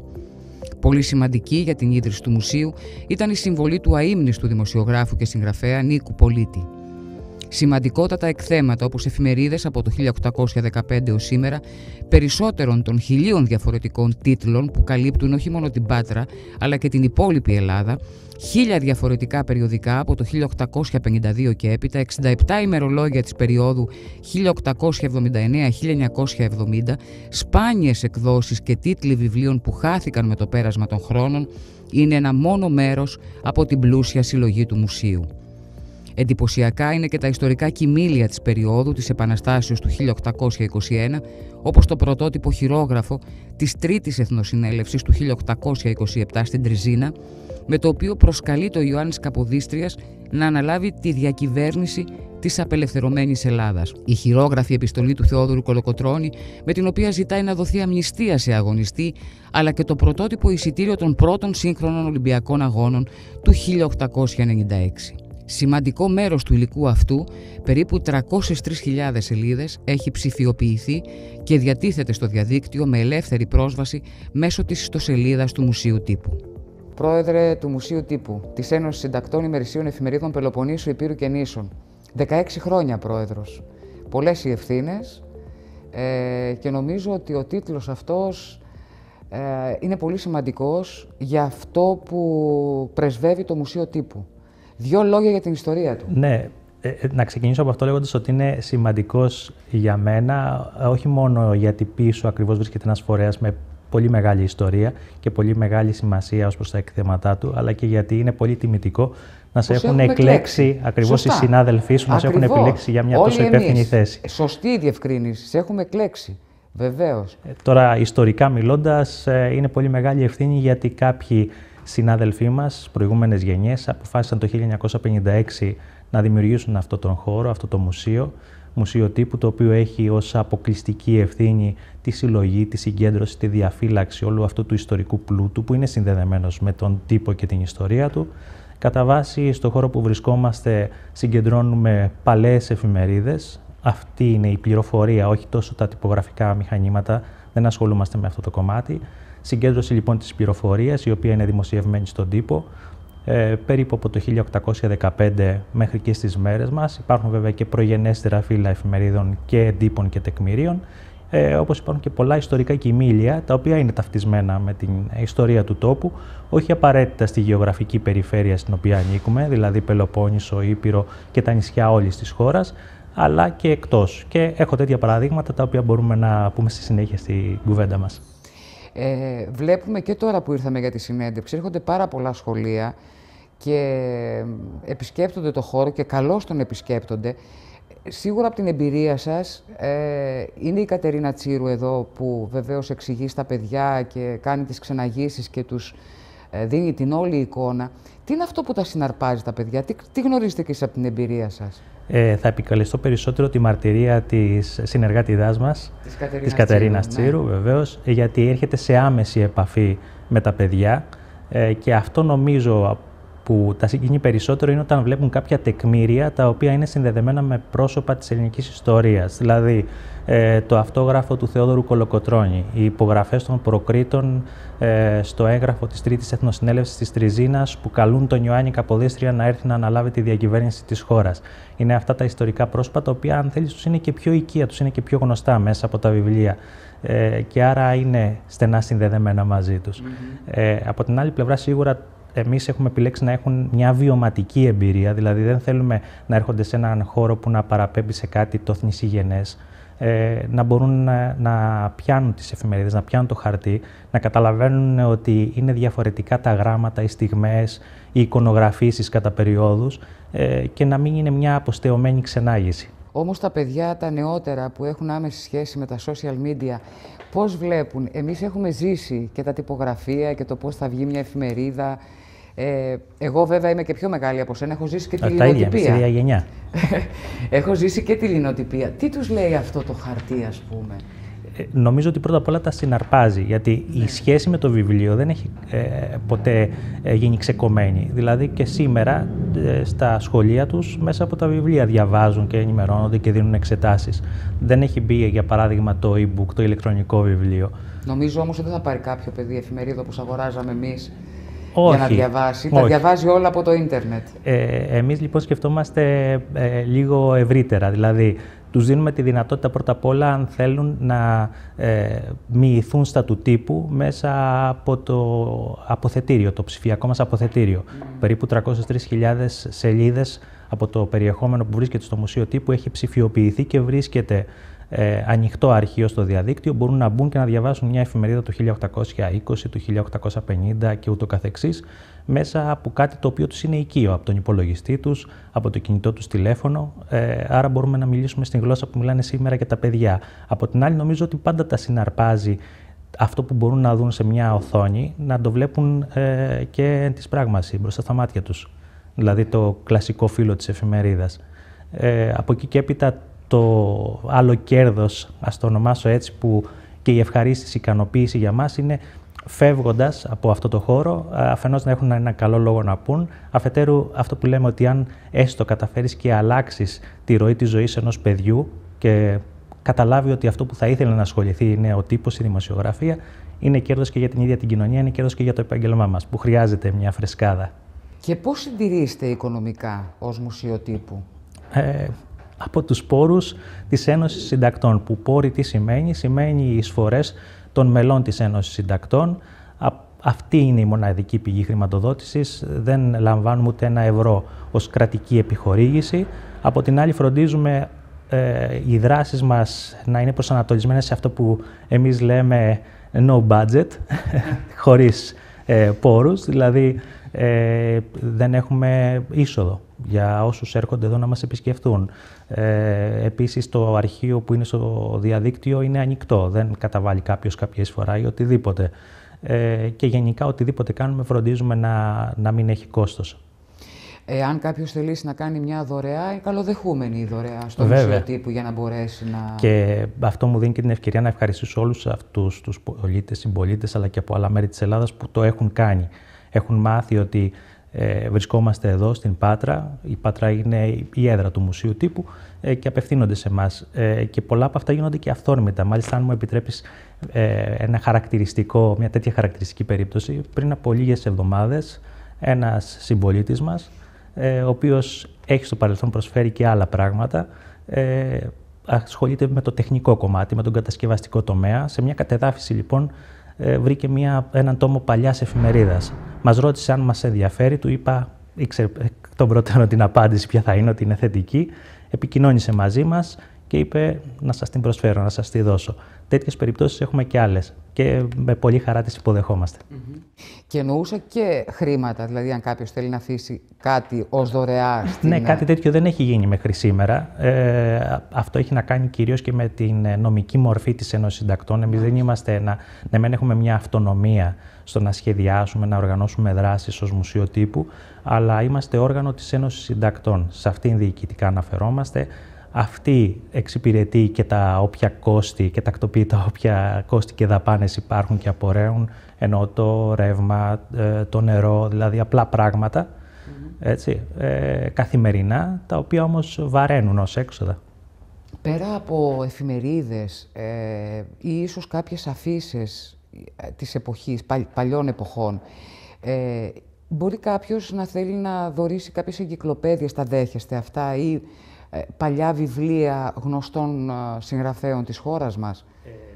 Πολύ σημαντική για την ίδρυση του μουσείου ήταν η συμβολή του αείμνηστου δημοσιογράφου και συγγραφέα Νίκου Πολίτη. Σημαντικότατα εκθέματα όπως εφημερίδες από το 1815 ως σήμερα, περισσότερων των χιλίων διαφορετικών τίτλων που καλύπτουν όχι μόνο την Πάτρα αλλά και την υπόλοιπη Ελλάδα, χίλια διαφορετικά περιοδικά από το 1852 και έπειτα, 67 ημερολόγια της περίοδου 1879-1970, σπάνιες εκδόσεις και τίτλοι βιβλίων που χάθηκαν με το πέρασμα των χρόνων, είναι ένα μόνο μέρος από την πλούσια συλλογή του μουσείου. Εντυπωσιακά είναι και τα ιστορικά κοιμήλια της περίοδου της Επαναστάσεως του 1821, όπως το πρωτότυπο χειρόγραφο της Τρίτης Εθνοσυνέλευσης του 1827 στην Τριζίνα, με το οποίο προσκαλεί το Ιωάννης Καποδίστριας να αναλάβει τη διακυβέρνηση της απελευθερωμένης Ελλάδας. Η χειρόγραφη επιστολή του Θεόδωρου Κολοκοτρώνη, με την οποία ζητάει να δοθεί αμνηστία σε αγωνιστή, αλλά και το πρωτότυπο εισιτήριο των πρώτων σύγχρονων Ολυμπιακών Αγώνων του 1896. Σημαντικό μέρος του υλικού αυτού, περίπου 303.000 σελίδες, έχει ψηφιοποιηθεί και διατίθεται στο διαδίκτυο με ελεύθερη πρόσβαση μέσω της ιστοσελίδας του Μουσείου Τύπου. Πρόεδρε του Μουσείου Τύπου, της Ένωσης Συντακτών Ημερησίων Εφημερίδων Πελοποννήσου, Υπήρου και Νήσων. 16 χρόνια πρόεδρος. Πολλές οι ευθύνες ε, και νομίζω ότι ο τίτλος αυτός ε, είναι πολύ σημαντικός για αυτό που πρεσβεύει το Μουσείο Τύπου. Δύο λόγια για την ιστορία του. Ναι, ε, ε, να ξεκινήσω από αυτό λέγοντας ότι είναι σημαντικός για μένα, όχι μόνο γιατί πίσω ακριβώς βρίσκεται ένας φορέας με πολύ μεγάλη ιστορία και πολύ μεγάλη σημασία ως προς τα εκθέματά του, αλλά και γιατί είναι πολύ τιμητικό να σε έχουν εκλέξει ακριβώς οι συνάδελφοί σου, να σε έχουν επιλέξει για μια τόσο υπεύθυνη θέση. Σωστή η διευκρίνηση. Σε έχουμε εκλέξει. Βεβαίως. Ε, τώρα, ιστορικά μιλώντας, είναι πολύ μεγάλη ευθύνη γιατί κάποιοι συνάδελφοί μας, προηγούμενες γενιές, αποφάσισαν το 1956 να δημιουργήσουν αυτό τον χώρο, αυτό το μουσείο, μουσείο τύπου, το οποίο έχει ως αποκλειστική ευθύνη τη συλλογή, τη συγκέντρωση, τη διαφύλαξη όλου αυτού του ιστορικού πλούτου που είναι συνδεδεμένος με τον τύπο και την ιστορία του. Κατά βάση, στο χώρο που βρισκόμαστε συγκεντρώνουμε παλαιές εφημερίδες. Αυτή είναι η πληροφορία, όχι τόσο τα τυπογραφικά μηχανήματα. Δεν ασχολούμαστε με αυτό το κομμάτι. Συγκέντρωση λοιπόν της πληροφορίας, η οποία είναι δημοσιευμένη στον τύπο, ε, περίπου από το 1815 μέχρι και στις μέρες μας. Υπάρχουν βέβαια και προγενέστερα φύλλα εφημερίδων και εντύπων και τεκμηρίων, ε, όπως υπάρχουν και πολλά ιστορικά κοιμήλια, τα οποία είναι ταυτισμένα με την ιστορία του τόπου, όχι απαραίτητα στη γεωγραφική περιφέρεια στην οποία ανήκουμε, δηλαδή Πελοπόννησο, Ήπειρο και τα νησιά όλης της χώρας, αλλά και εκτός. Και έχω τέτοια παραδείγματα τα οποία μπορούμε να πούμε στη συνέχεια στη κουβέντα μας. Ε, βλέπουμε και τώρα που ήρθαμε για τη συνέντευξη, έρχονται πάρα πολλά σχολεία και επισκέπτονται το χώρο και καλώς τον επισκέπτονται. Σίγουρα από την εμπειρία σας, ε, είναι η Κατερίνα Τσίρου εδώ που βεβαίως εξηγεί στα παιδιά και κάνει τις ξεναγήσεις και τους ε, δίνει την όλη εικόνα. Τι είναι αυτό που τα συναρπάζει τα παιδιά, τι, τι γνωρίζετε και εσείς από την εμπειρία σας; Ε, θα επικαλεστώ περισσότερο τη μαρτυρία της συνεργάτηδάς μας, της Κατερίνας, της Κατερίνας Τσίρου, Τσίρου ναι. βεβαίως, γιατί έρχεται σε άμεση επαφή με τα παιδιά ε, και αυτό νομίζω που τα συγκινεί περισσότερο είναι όταν βλέπουν κάποια τεκμήρια τα οποία είναι συνδεδεμένα με πρόσωπα της ελληνικής ιστορίας. Δηλαδή ε, το αυτόγραφο του Θεόδωρου Κολοκοτρώνη, οι υπογραφές των προκρήτων ε, στο έγγραφο της Τρίτης Εθνοσυνέλευσης της Τριζίνας που καλούν τον Ιωάννη Καποδίστρια να έρθει να αναλάβει τη διακυβέρνηση της χώρας. Είναι αυτά τα ιστορικά πρόσωπα τα οποία αν θέλεις τους είναι και πιο οικία, τους είναι και πιο γνωστά μέσα από τα βιβλία ε, και άρα είναι στενά συνδεδεμένα μαζί τους. Ε, από την άλλη πλευρά σίγουρα εμείς έχουμε επιλέξει να έχουν μια βιωματική εμπειρία, δηλαδή δεν θέλουμε να έρχονται σε έναν χώρο που να παραπέμπει σε κάτι το θνησιγενές, ε, να μπορούν να, να, πιάνουν τις εφημερίδες, να πιάνουν το χαρτί, να καταλαβαίνουν ότι είναι διαφορετικά τα γράμματα, οι στιγμές, οι εικονογραφήσεις κατά περιόδους ε, και να μην είναι μια αποστεωμένη ξενάγηση. Όμως τα παιδιά, τα νεότερα που έχουν άμεση σχέση με τα social media, πώς βλέπουν; Εμείς έχουμε ζήσει και τα τυπογραφία και το πώς θα βγει μια εφημερίδα, ε, εγώ βέβαια είμαι και πιο μεγάλη από σένα, έχω ζήσει και τη λινοτυπία. ίδια γενιά. έχω ζήσει και τη λινοτυπία. Τι τους λέει αυτό το χαρτί ας πούμε; Ε, νομίζω ότι πρώτα απ' όλα τα συναρπάζει, γιατί η σχέση με το βιβλίο δεν έχει ε, ποτέ ε, γίνει ξεκομμένη. Δηλαδή και σήμερα ε, στα σχολεία τους μέσα από τα βιβλία διαβάζουν και ενημερώνονται και δίνουν εξετάσεις. Δεν έχει μπει για παράδειγμα το e-book, το ηλεκτρονικό βιβλίο. Νομίζω όμως ότι δεν θα πάρει κάποιο παιδί εφημερίδα όπως αγοράζαμε εμείς για να διαβάσει. Τα διαβάζει όλα από το ίντερνετ. Ε, εμείς λοιπόν σκεφτόμαστε ε, λίγο ευρύτερα. Δηλαδή, τους δίνουμε τη δυνατότητα πρώτα απ' όλα αν θέλουν να ε, μοιηθούν στα του τύπου μέσα από το αποθετήριο, το ψηφιακό μας αποθετήριο. Mm. Περίπου 303.000 σελίδες από το περιεχόμενο που βρίσκεται στο Μουσείο Τύπου έχει ψηφιοποιηθεί και βρίσκεται ε, ανοιχτό αρχείο στο διαδίκτυο, μπορούν να μπουν και να διαβάσουν μια εφημερίδα του 1820, του 1850 και ούτω καθεξής, μέσα από κάτι το οποίο τους είναι οικείο, από τον υπολογιστή τους, από το κινητό τους τηλέφωνο, ε, άρα μπορούμε να μιλήσουμε στην γλώσσα που μιλάνε σήμερα και τα παιδιά. Από την άλλη νομίζω ότι πάντα τα συναρπάζει αυτό που μπορούν να δουν σε μια οθόνη, να το βλέπουν ε, και της πράγμαση μπροστά στα μάτια τους. Δηλαδή το κλασικό φύλλο της εφημερίδας. Ε, από εκεί και έπειτα το άλλο κέρδος, ας το ονομάσω έτσι, που και η ευχαρίστηση, η ικανοποίηση για μας είναι φεύγοντας από αυτό το χώρο, αφενός να έχουν ένα καλό λόγο να πούν, αφετέρου αυτό που λέμε ότι αν έστω καταφέρεις και αλλάξεις τη ροή της ζωής ενός παιδιού και καταλάβει ότι αυτό που θα ήθελε να ασχοληθεί είναι ο τύπος, η δημοσιογραφία, είναι κέρδος και για την ίδια την κοινωνία, είναι κέρδος και για το επάγγελμά μας, που χρειάζεται μια φρεσκάδα. Και πώς συντηρείστε οικονομικά ως μουσείο τύπου; Ε, από τους πόρους της Ένωσης Συντακτών. Που πόροι τι σημαίνει, σημαίνει οι εισφορές των μελών της Ένωσης Συντακτών. Αυτή είναι η μοναδική πηγή χρηματοδότησης. Δεν λαμβάνουμε ούτε ένα ευρώ ως κρατική επιχορήγηση. Από την άλλη φροντίζουμε ε, οι δράσεις μας να είναι προσανατολισμένες σε αυτό που εμείς λέμε no budget, χωρίς ε, πόρους, δηλαδή ε, δεν έχουμε είσοδο για όσους έρχονται εδώ να μας επισκεφτούν. Ε, επίσης το αρχείο που είναι στο διαδίκτυο είναι ανοιχτό, δεν καταβάλει κάποιος κάποια εισφορά ή οτιδήποτε. Ε, και γενικά οτιδήποτε κάνουμε φροντίζουμε να, να μην έχει κόστος. Εάν κάποιος θελήσει να κάνει μια δωρεά, είναι καλοδεχούμενη η δωρεά στο μουσείο τύπου για να μπορέσει να. Και αυτό μου δίνει και την ευκαιρία να ευχαριστήσω όλους αυτούς τους πολίτες, συμπολίτες, αλλά και από άλλα μέρη της Ελλάδας που το έχουν κάνει. Έχουν μάθει ότι ε, βρισκόμαστε εδώ στην Πάτρα. Η Πάτρα είναι η έδρα του Μουσείου Τύπου ε, και απευθύνονται σε εμάς. Ε, και πολλά από αυτά γίνονται και αυθόρμητα. Μάλιστα, αν μου επιτρέπεις ε, ένα χαρακτηριστικό, μια τέτοια χαρακτηριστική περίπτωση, πριν από λίγες εβδομάδες, ένας συμπολίτης μας, ε, ο οποίος έχει στο παρελθόν προσφέρει και άλλα πράγματα, ε, ασχολείται με το τεχνικό κομμάτι, με τον κατασκευαστικό τομέα. Σε μια κατεδάφιση λοιπόν ε, βρήκε μια, έναν τόμο παλιάς εφημερίδας. Μας ρώτησε αν μας ενδιαφέρει, του είπα, ήξερε εκ των προτέρων την απάντηση ποια θα είναι, ότι είναι θετική. Επικοινώνησε μαζί μας και είπε να σας την προσφέρω, να σας τη δώσω. Τέτοιες περιπτώσεις έχουμε και άλλες και με πολύ χαρά τις υποδεχόμαστε. Και εννοούσα και χρήματα, δηλαδή αν κάποιος θέλει να αφήσει κάτι ως δωρεά. Στην... Ναι, κάτι τέτοιο δεν έχει γίνει μέχρι σήμερα. Ε, αυτό έχει να κάνει κυρίως και με την νομική μορφή της Ένωση Συντακτών. Εμείς δεν είμαστε ένα. Ναι, μεν έχουμε μια αυτονομία στο να σχεδιάσουμε, να οργανώσουμε δράσεις ως μουσείο τύπου, αλλά είμαστε όργανο της Ένωσης Συντακτών. Σε αυτήν διοικητικά αναφερόμαστε αυτή εξυπηρετεί και τα όποια κόστη και τακτοποιεί τα όποια κόστη και δαπάνες υπάρχουν και απορρέουν, ενώ το ρεύμα, ε, το νερό, δηλαδή απλά έτσι, ε, καθημερινά, τα οποία όμως βαραίνουν ως έξοδα. Πέρα από εφημερίδες ε, ή ίσως κάποιες αφήσεις ε, της εποχής, παλιών εποχών, ε, μπορεί κάποιος να θέλει να δωρήσει κάποιες εγκυκλοπαίδειες, τα δέχεστε αυτά ή ε, παλιά βιβλία γνωστών ε, συγγραφέων της χώρας μας.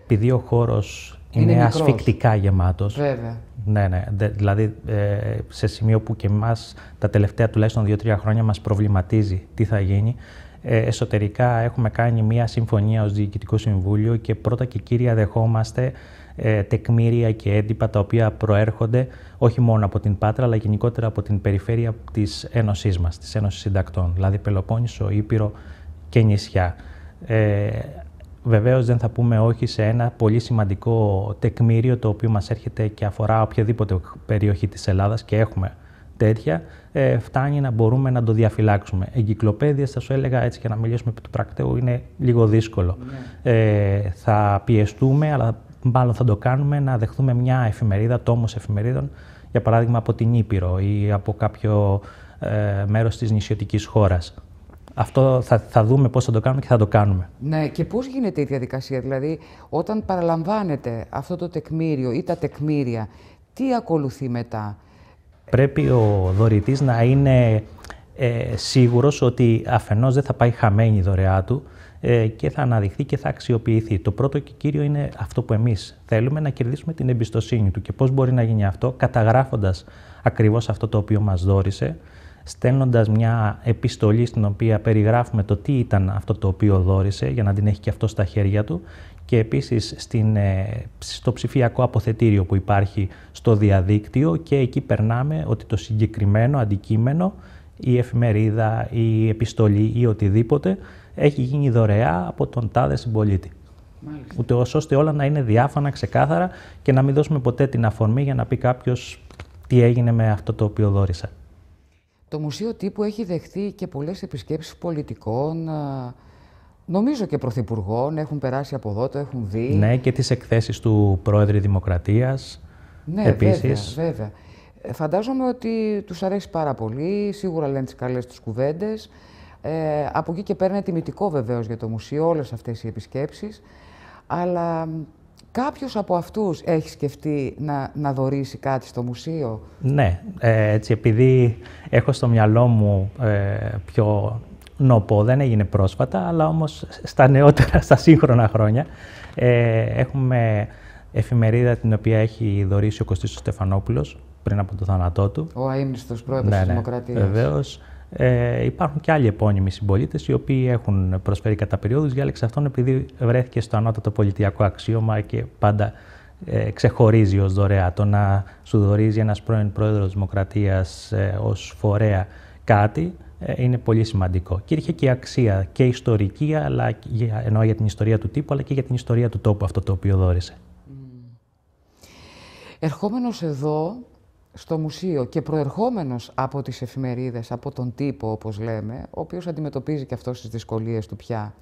Επειδή ο χώρος είναι, είναι ασφικτικά γεμάτος. Βέβαια. Ναι, ναι. Δηλαδή, ε, σε σημείο που και εμάς τα τελευταία τουλάχιστον δύο-τρία χρόνια μας προβληματίζει τι θα γίνει, εσωτερικά έχουμε κάνει μία συμφωνία ως Διοικητικό Συμβούλιο και πρώτα και κύρια δεχόμαστε ε, τεκμήρια και έντυπα τα οποία προέρχονται όχι μόνο από την Πάτρα αλλά γενικότερα από την περιφέρεια της Ένωσής μας, της Ένωσης Συντακτών, δηλαδή Πελοπόννησο, Ήπειρο και νησιά. Ε, Βεβαίως δεν θα πούμε όχι σε ένα πολύ σημαντικό τεκμήριο το οποίο μας έρχεται και αφορά οποιαδήποτε περιοχή της Ελλάδας και έχουμε τέτοια, ε, φτάνει να μπορούμε να το διαφυλάξουμε. Εγκυκλοπαίδεια, θα σου έλεγα έτσι και να μιλήσουμε επί του πρακτέου, είναι λίγο δύσκολο. Ναι. Ε, θα πιεστούμε, αλλά μάλλον θα το κάνουμε να δεχθούμε μια εφημερίδα, τόμος εφημερίδων, για παράδειγμα από την Ήπειρο ή από κάποιο ε, μέρος της νησιωτικής χώρας. Αυτό θα, θα δούμε πώς θα το κάνουμε και θα το κάνουμε. Ναι, και πώς γίνεται η διαδικασία, δηλαδή όταν παραλαμβάνετε αυτό το τεκμήριο ή τα τεκμήρια, τι ακολουθεί μετά; πρέπει ο δωρητής να είναι ε, σίγουρος ότι αφενός δεν θα πάει χαμένη η δωρεά του ε, και θα αναδειχθεί και θα αξιοποιηθεί. Το πρώτο και κύριο είναι αυτό που εμείς θέλουμε, να κερδίσουμε την εμπιστοσύνη του. Και πώς μπορεί να γίνει αυτό, καταγράφοντας ακριβώς αυτό το οποίο μας δόρισε, στέλνοντας μια επιστολή στην οποία περιγράφουμε το τι ήταν αυτό το οποίο δόρισε, για να την έχει και αυτό στα χέρια του, και επίσης στην, ε, στο ψηφιακό αποθετήριο που υπάρχει στο διαδίκτυο και εκεί περνάμε ότι το συγκεκριμένο αντικείμενο, η εφημερίδα, η επιστολή ή οτιδήποτε έχει γίνει δωρεά από τον τάδε συμπολίτη. Μάλιστα. Ούτε ώστε όλα να είναι διάφανα, ξεκάθαρα και να μην δώσουμε ποτέ την αφορμή για να πει κάποιος τι έγινε με αυτό το οποίο δόρισα. Το Μουσείο Τύπου έχει δεχθεί και πολλές επισκέψεις πολιτικών, νομίζω και πρωθυπουργών, έχουν περάσει από εδώ, το έχουν δει. Ναι, και τις εκθέσεις του Πρόεδρου Δημοκρατίας, ναι, επίσης. βέβαια, βέβαια. Ε, φαντάζομαι ότι τους αρέσει πάρα πολύ, σίγουρα λένε τις καλές τους κουβέντες. Ε, από εκεί και πέρα είναι τιμητικό βεβαίως για το μουσείο όλες αυτές οι επισκέψεις, αλλά κάποιος από αυτούς έχει σκεφτεί να, να δωρήσει κάτι στο μουσείο; Ναι, ε, έτσι επειδή έχω στο μυαλό μου ε, πιο νοπό, δεν έγινε πρόσφατα, αλλά όμως στα νεότερα, στα σύγχρονα χρόνια, ε, έχουμε εφημερίδα την οποία έχει δωρήσει ο Κωστής Στεφανόπουλος πριν από το θάνατό του. Ο αείμνηστος πρόεδρος ναι, της ναι, Δημοκρατίας. Βεβαίως. Ε, υπάρχουν και άλλοι επώνυμοι συμπολίτες οι οποίοι έχουν προσφέρει κατά περιόδου. Διάλεξε αυτόν επειδή βρέθηκε στο ανώτατο πολιτιακό αξίωμα και πάντα ε, ξεχωρίζει ως δωρεά. Το να σου δωρίζει ένας πρώην πρόεδρος Δημοκρατίας ε, ως φορέα κάτι ε, είναι πολύ σημαντικό. Και είχε και αξία και ιστορική, αλλά, εννοώ για την ιστορία του τύπου, αλλά και για την ιστορία του τόπου αυτό το οποίο δόρισε. Ερχόμενος εδώ, στο μουσείο και προερχόμενος από τις εφημερίδες, από τον τύπο όπως λέμε, ο οποίος αντιμετωπίζει και αυτό τις δυσκολίες του πια.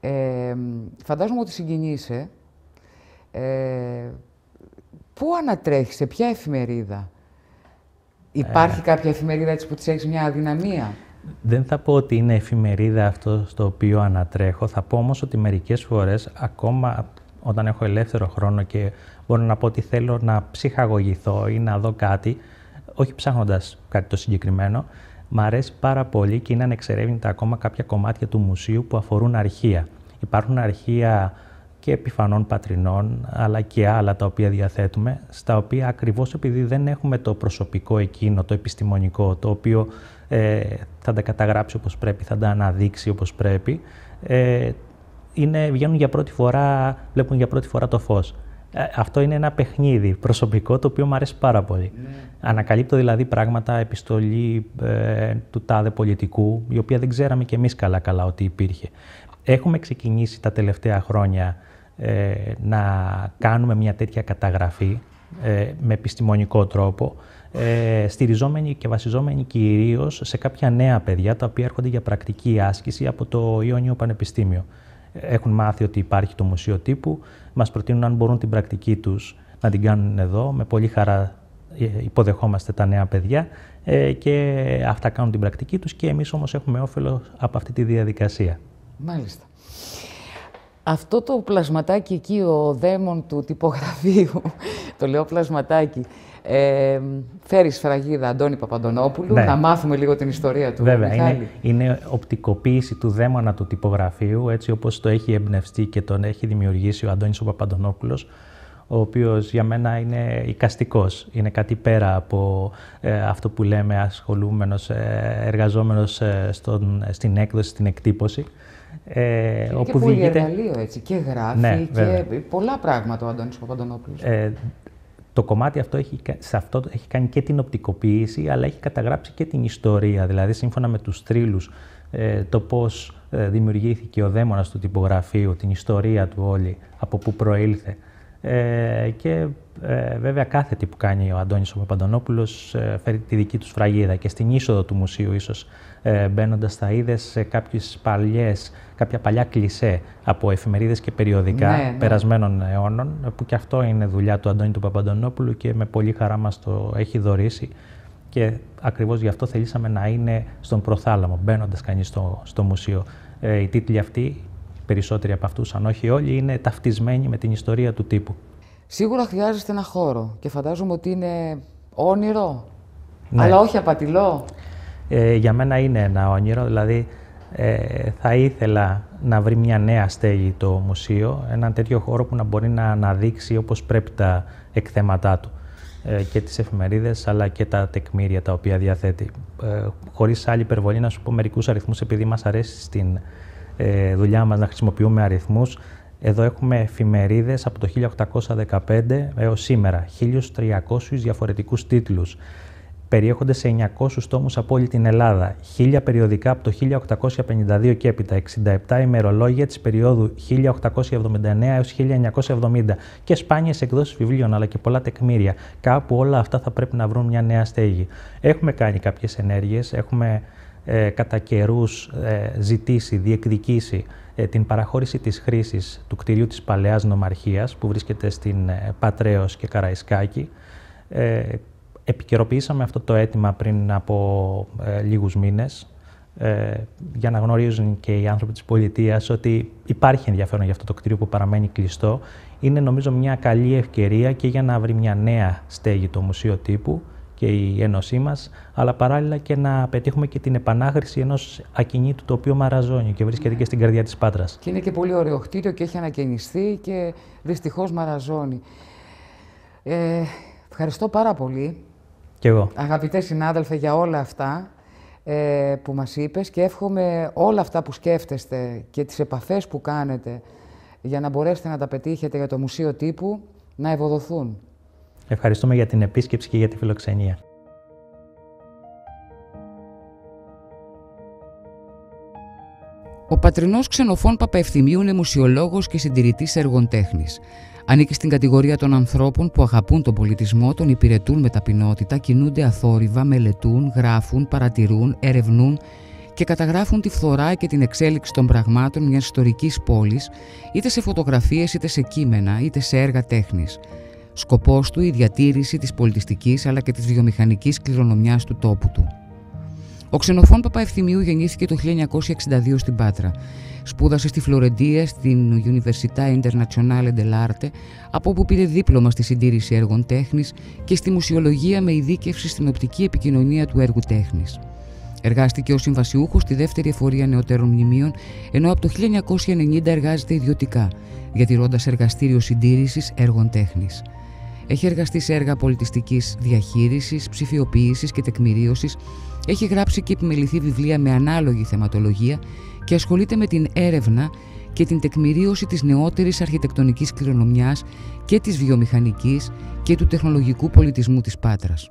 Ε, φαντάζομαι ότι συγκινείσαι. Ε, πού ανατρέχεις, σε ποια εφημερίδα; Υπάρχει ε. κάποια εφημερίδα έτσι που της έχεις μια αδυναμία; Δεν θα πω ότι είναι εφημερίδα αυτό στο οποίο ανατρέχω. Θα πω όμως ότι μερικές φορές, ακόμα όταν έχω ελεύθερο χρόνο και μπορώ να πω ότι θέλω να ψυχαγωγηθώ ή να δω κάτι, όχι ψάχνοντας κάτι το συγκεκριμένο, μ' αρέσει πάρα πολύ και είναι ανεξερεύνητα ακόμα κάποια κομμάτια του μουσείου που αφορούν αρχεία. Υπάρχουν αρχεία και επιφανών πατρινών, αλλά και άλλα τα οποία διαθέτουμε, στα οποία ακριβώς επειδή δεν έχουμε το προσωπικό εκείνο, το επιστημονικό, το οποίο ε, θα τα καταγράψει όπως πρέπει, θα τα αναδείξει όπως πρέπει, ε, είναι, βγαίνουν για πρώτη φορά, βλέπουν για πρώτη φορά το φως. Ε, αυτό είναι ένα παιχνίδι προσωπικό το οποίο μου αρέσει πάρα πολύ. Ναι. Ανακαλύπτω δηλαδή πράγματα, επιστολή ε, του τάδε πολιτικού, η οποία δεν ξέραμε κι εμείς καλά-καλά ότι υπήρχε. Έχουμε ξεκινήσει τα τελευταία χρόνια ε, να κάνουμε μια τέτοια καταγραφή ε, με επιστημονικό τρόπο, ε, στηριζόμενοι και βασιζόμενοι κυρίως σε κάποια νέα παιδιά τα οποία έρχονται για πρακτική άσκηση από το Ιόνιο Πανεπιστήμιο έχουν μάθει ότι υπάρχει το μουσείο τύπου, μας προτείνουν αν μπορούν την πρακτική τους να την κάνουν εδώ. Με πολύ χαρά ε, υποδεχόμαστε τα νέα παιδιά ε, και αυτά κάνουν την πρακτική τους και εμείς όμως έχουμε όφελο από αυτή τη διαδικασία. Μάλιστα. Αυτό το πλασματάκι εκεί, ο δαίμον του τυπογραφείου, το λέω πλασματάκι, ε, φέρει σφραγίδα Αντώνη Παπαντονόπουλου, ναι. να μάθουμε λίγο την ιστορία του. Βέβαια, είναι, είναι οπτικοποίηση του δαίμονα του τυπογραφείου, έτσι όπως το έχει εμπνευστεί και τον έχει δημιουργήσει ο Αντώνης ο Παπαντονόπουλος, ο οποίος για μένα είναι οικαστικός. Είναι κάτι πέρα από ε, αυτό που λέμε ασχολούμενος, ε, εργαζόμενος ε, στον, στην έκδοση, στην εκτύπωση. Ε, είναι όπου και πολύ εργαλείο, έτσι, και γράφει ναι, και πολλά πράγματα ο Αντώνης Παπαντονόπουλος. Ε, το κομμάτι αυτό έχει, σε αυτό έχει κάνει και την οπτικοποίηση, αλλά έχει καταγράψει και την ιστορία. Δηλαδή, σύμφωνα με τους θρύλους, ε, το πώς ε, δημιουργήθηκε ο δαίμονας του τυπογραφείου, την ιστορία του όλη, από πού προήλθε. Ε, και ε, βέβαια κάθε τι που κάνει ο Αντώνης ο Παπαντονόπουλος ε, φέρει τη δική του σφραγίδα και στην είσοδο του μουσείου ίσως ε, μπαίνοντας θα είδες σε κάποιες παλιές, κάποια παλιά κλισέ από εφημερίδες και περιοδικά ναι, ναι. περασμένων αιώνων, που και αυτό είναι δουλειά του Αντώνη του Παπαντονόπουλου και με πολύ χαρά μας το έχει δωρήσει και ακριβώς γι' αυτό θελήσαμε να είναι στον προθάλαμο, μπαίνοντας κανείς στο, στο μουσείο. Ε, οι τίτλοι αυτοί, περισσότεροι από αυτούς, αν όχι όλοι, είναι ταυτισμένοι με την ιστορία του τύπου. Σίγουρα χρειάζεστε ένα χώρο και φαντάζομαι ότι είναι όνειρο Ναι. Αλλά όχι απατηλό. Ε, για μένα είναι ένα όνειρο, δηλαδή ε, θα ήθελα να βρει μια νέα στέγη το μουσείο, ένα τέτοιο χώρο που να μπορεί να αναδείξει όπως πρέπει τα εκθέματά του ε, και τις εφημερίδες αλλά και τα τεκμήρια τα οποία διαθέτει. Ε, χωρίς άλλη υπερβολή να σου πω μερικούς αριθμούς επειδή μας αρέσει στην ε, δουλειά μας να χρησιμοποιούμε αριθμούς. Εδώ έχουμε εφημερίδες από το 1815 έως σήμερα, 1.300 διαφορετικούς τίτλους. Περιέχονται σε 900 τόμους από όλη την Ελλάδα, 1000 περιοδικά από το 1852 και έπειτα, 67 ημερολόγια της περίοδου 1879 έως 1970 και σπάνιες εκδόσεις βιβλίων αλλά και πολλά τεκμήρια. Κάπου όλα αυτά θα πρέπει να βρουν μια νέα στέγη. Έχουμε κάνει κάποιες ενέργειες, έχουμε ε, κατά καιρούς ε, ζητήσει, διεκδικήσει ε, την παραχώρηση της χρήσης του κτηρίου της Παλαιάς Νομαρχίας που βρίσκεται στην ε, Πατρέως και Καραϊσκάκη. Ε, επικαιροποιήσαμε αυτό το αίτημα πριν από ε, λίγους μήνες ε, για να γνωρίζουν και οι άνθρωποι της πολιτείας ότι υπάρχει ενδιαφέρον για αυτό το κτίριο που παραμένει κλειστό. Είναι νομίζω μια καλή ευκαιρία και για να βρει μια νέα στέγη το Μουσείο Τύπου και η Ένωσή μας, αλλά παράλληλα και να πετύχουμε και την επανάχρηση ενός ακινήτου το οποίο μαραζώνει και βρίσκεται και στην καρδιά της Πάτρας. Και είναι και πολύ ωραίο κτίριο και έχει ανακαινιστεί και δυστυχώς μαραζώνει. Ε, ευχαριστώ πάρα πολύ. Και εγώ. Αγαπητές συνάδελφε, για όλα αυτά ε, που μας είπες και εύχομαι όλα αυτά που σκέφτεστε και τις επαφές που κάνετε για να μπορέσετε να τα πετύχετε για το Μουσείο Τύπου να ευοδοθούν. Ευχαριστούμε για την επίσκεψη και για τη φιλοξενία. Ο πατρινός Ξενοφών Παπαευθυμίου είναι μουσιολόγος και συντηρητής έργων τέχνης. Ανήκει στην κατηγορία των ανθρώπων που αγαπούν τον πολιτισμό, τον υπηρετούν με ταπεινότητα, κινούνται αθόρυβα, μελετούν, γράφουν, παρατηρούν, ερευνούν και καταγράφουν τη φθορά και την εξέλιξη των πραγμάτων μιας ιστορικής πόλης, είτε σε φωτογραφίες, είτε σε κείμενα, είτε σε έργα τέχνης. Σκοπός του η διατήρηση της πολιτιστικής αλλά και της βιομηχανικής κληρονομιάς του τόπου του. Ο Ξενοφών Παπαευθυμίου γεννήθηκε το 1962 στην Πάτρα. Σπούδασε στη Φλωρεντία, στην Università Internazionale dell'Arte, από όπου πήρε δίπλωμα στη συντήρηση έργων τέχνης και στη μουσιολογία με ειδίκευση στην οπτική επικοινωνία του έργου τέχνης. Εργάστηκε ως συμβασιούχος στη δεύτερη εφορία νεωτέρων μνημείων, ενώ από το 1990 εργάζεται ιδιωτικά, διατηρώντας εργαστήριο συντήρησης έργων τέχνης. Έχει εργαστεί σε έργα πολιτιστικής διαχείρισης, ψηφιοποίησης και τεκμηρίωσης, έχει γράψει και επιμεληθεί βιβλία με ανάλογη θεματολογία και ασχολείται με την έρευνα και την τεκμηρίωση της νεότερης αρχιτεκτονικής κληρονομιάς και της βιομηχανικής και του τεχνολογικού πολιτισμού της Πάτρας.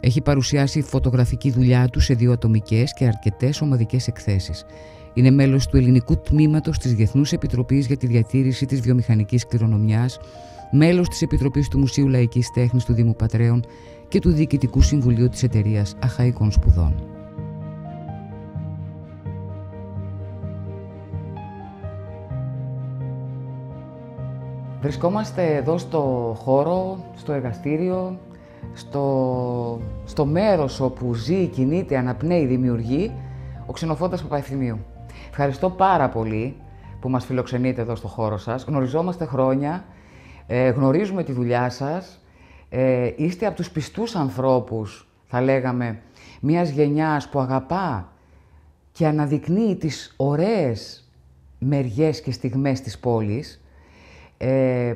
Έχει παρουσιάσει φωτογραφική δουλειά του σε δύο ατομικές και αρκετές ομαδικές εκθέσεις. Είναι μέλος του ελληνικού τμήματος της Διεθνούς Επιτροπής για τη Διατήρηση της Βιομηχανικής Κληρονομιάς, μέλος της Επιτροπής του Μουσείου Λαϊκής Τέχνης του Δήμου Πατρέων και του Διοικητικού Συμβουλίου της Εταιρείας Αχαϊκών Σπουδών. Βρισκόμαστε εδώ στο χώρο, στο εργαστήριο, στο, στο μέρος όπου ζει, κινείται, αναπνέει, δημιουργεί ο ξενοφόντας Παπαϊθυμίου. Ευχαριστώ πάρα πολύ που μας φιλοξενείτε εδώ στο χώρο σας. Γνωριζόμαστε χρόνια, ε, γνωρίζουμε τη δουλειά σας, ε, είστε από τους πιστούς ανθρώπους, θα λέγαμε, μιας γενιάς που αγαπά και αναδεικνύει τις ωραίες μεριές και στιγμές της πόλης, ε,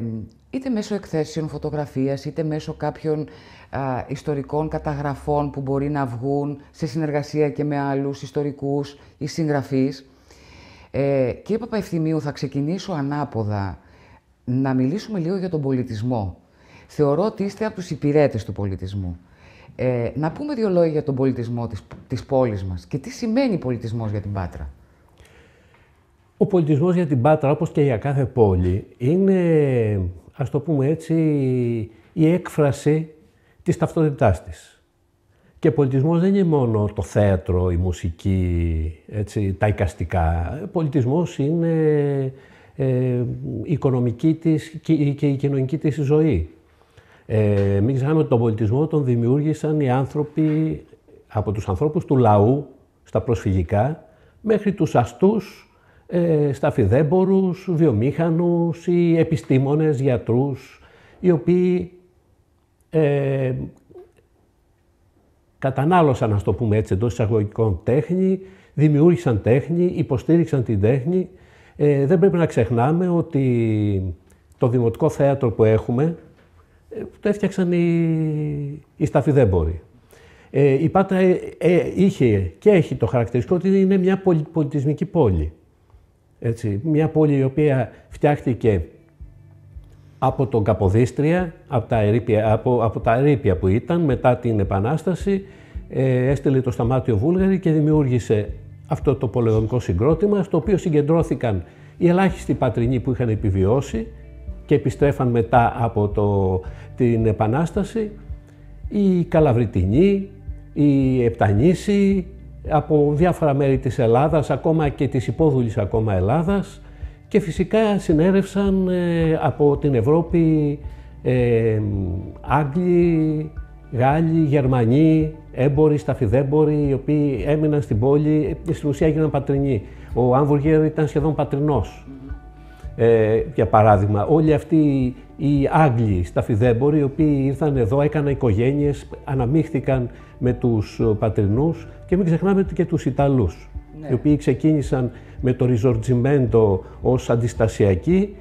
είτε μέσω εκθέσεων φωτογραφίας, είτε μέσω κάποιων ιστορικών καταγραφών που μπορεί να βγουν σε συνεργασία και με άλλους ιστορικούς ή συγγραφείς. Ε, κύριε Παπαευθυμίου, θα ξεκινήσω ανάποδα να μιλήσουμε λίγο για τον πολιτισμό. Θεωρώ ότι είστε από τους υπηρέτες του πολιτισμού. Ε, να πούμε δύο λόγια για τον πολιτισμό της, της πόλης μας και τι σημαίνει πολιτισμός για την Πάτρα; Ο πολιτισμός για την Πάτρα, όπως και για κάθε πόλη, είναι, ας το πούμε έτσι, η έκφραση της ταυτότητάς της. Και πολιτισμός δεν είναι μόνο το θέατρο, η μουσική, έτσι, τα οικαστικά. Πολιτισμός είναι ε, η οικονομική της και η κοινωνική της ζωή. Ε, μην ξεχνάμε ότι τον πολιτισμό τον δημιούργησαν οι άνθρωποι, από τους ανθρώπους του λαού, στα προσφυγικά, μέχρι τους αστούς ε, σταφιδέμπορους, βιομήχανους ή επιστήμονες, γιατρούς, οι οποίοι ε, κατανάλωσαν, να το πούμε έτσι, εντός εισαγωγικών τέχνη, δημιούργησαν τέχνη, υποστήριξαν την τέχνη. Ε, δεν πρέπει να ξεχνάμε ότι το δημοτικό θέατρο που έχουμε ε, το έφτιαξαν οι, οι σταφιδέμποροι. Ε, η Πάτρα ε, ε, είχε και έχει το χαρακτηριστικό ότι είναι μια πολιτισμική πόλη. Έτσι, μια πόλη η οποία φτιάχτηκε από τον Καποδίστρια, από τα ερήπια, από, από τα ερήπια που ήταν μετά την Επανάσταση, ε, έστειλε το Σταμάτιο Βούλγαρη και δημιούργησε αυτό το πολεοδομικό συγκρότημα, στο οποίο συγκεντρώθηκαν οι ελάχιστοι πατρινοί που είχαν επιβιώσει και επιστρέφαν μετά από το, την Επανάσταση, οι Καλαβριτινοί, οι Επτανήσοι, από διάφορα μέρη της Ελλάδας, ακόμα και της υπόδουλης ακόμα Ελλάδας και φυσικά συνέρευσαν ε, από την Ευρώπη ε, Άγγλοι, Γάλλοι, Γερμανοί, έμποροι, σταφιδέμποροι, οι οποίοι έμειναν στην πόλη, στην ουσία έγιναν πατρινοί. Ο Άμβουργερ ήταν σχεδόν πατρινός. Ε, για παράδειγμα, όλοι αυτοί οι Άγγλοι σταφιδέμποροι, οι οποίοι ήρθαν εδώ, έκαναν οικογένειες, αναμίχθηκαν με τους πατρινούς και μην ξεχνάμε και τους Ιταλούς, ναι. οι οποίοι ξεκίνησαν με το ριζορτζιμέντο ως αντιστασιακοί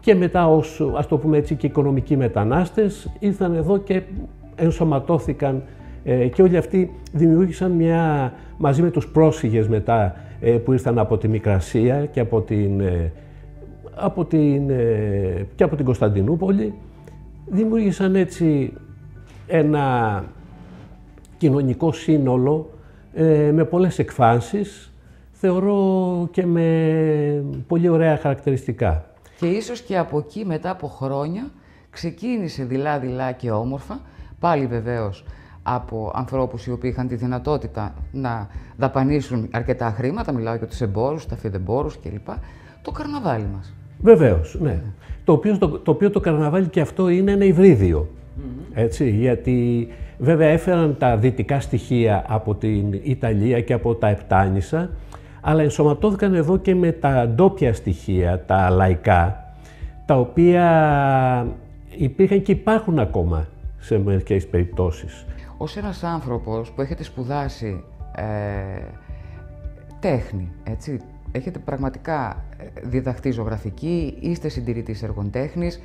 και μετά ως, ας το πούμε έτσι, και οικονομικοί μετανάστες, ήρθαν εδώ και ενσωματώθηκαν ε, και όλοι αυτοί δημιούργησαν μια, μαζί με τους πρόσφυγες μετά ε, που ήρθαν από τη Μικρασία και από την, ε, από την, και από την Κωνσταντινούπολη, δημιούργησαν έτσι ένα κοινωνικό σύνολο με πολλές εκφάνσεις, θεωρώ και με πολύ ωραία χαρακτηριστικά. Και ίσως και από εκεί μετά από χρόνια ξεκίνησε δειλά-δειλά και όμορφα, πάλι βεβαίως από ανθρώπους οι οποίοι είχαν τη δυνατότητα να δαπανίσουν αρκετά χρήματα, μιλάω για τους εμπόρους, τα φιδεμπόρους κλπ, το καρναβάλι μας. Βεβαίως, ναι. Το, οποίο, το, το οποίο το καρναβάλι και αυτό είναι ένα υβρίδιο. Έτσι, γιατί βέβαια έφεραν τα δυτικά στοιχεία από την Ιταλία και από τα Επτάνησα, αλλά ενσωματώθηκαν εδώ και με τα ντόπια στοιχεία, τα λαϊκά, τα οποία υπήρχαν και υπάρχουν ακόμα σε μερικές περιπτώσεις ως ένας άνθρωπος που έχετε σπουδάσει ε, τέχνη, έτσι, έχετε πραγματικά ε, διδαχτεί ζωγραφική, είστε συντηρητής έργων τέχνης,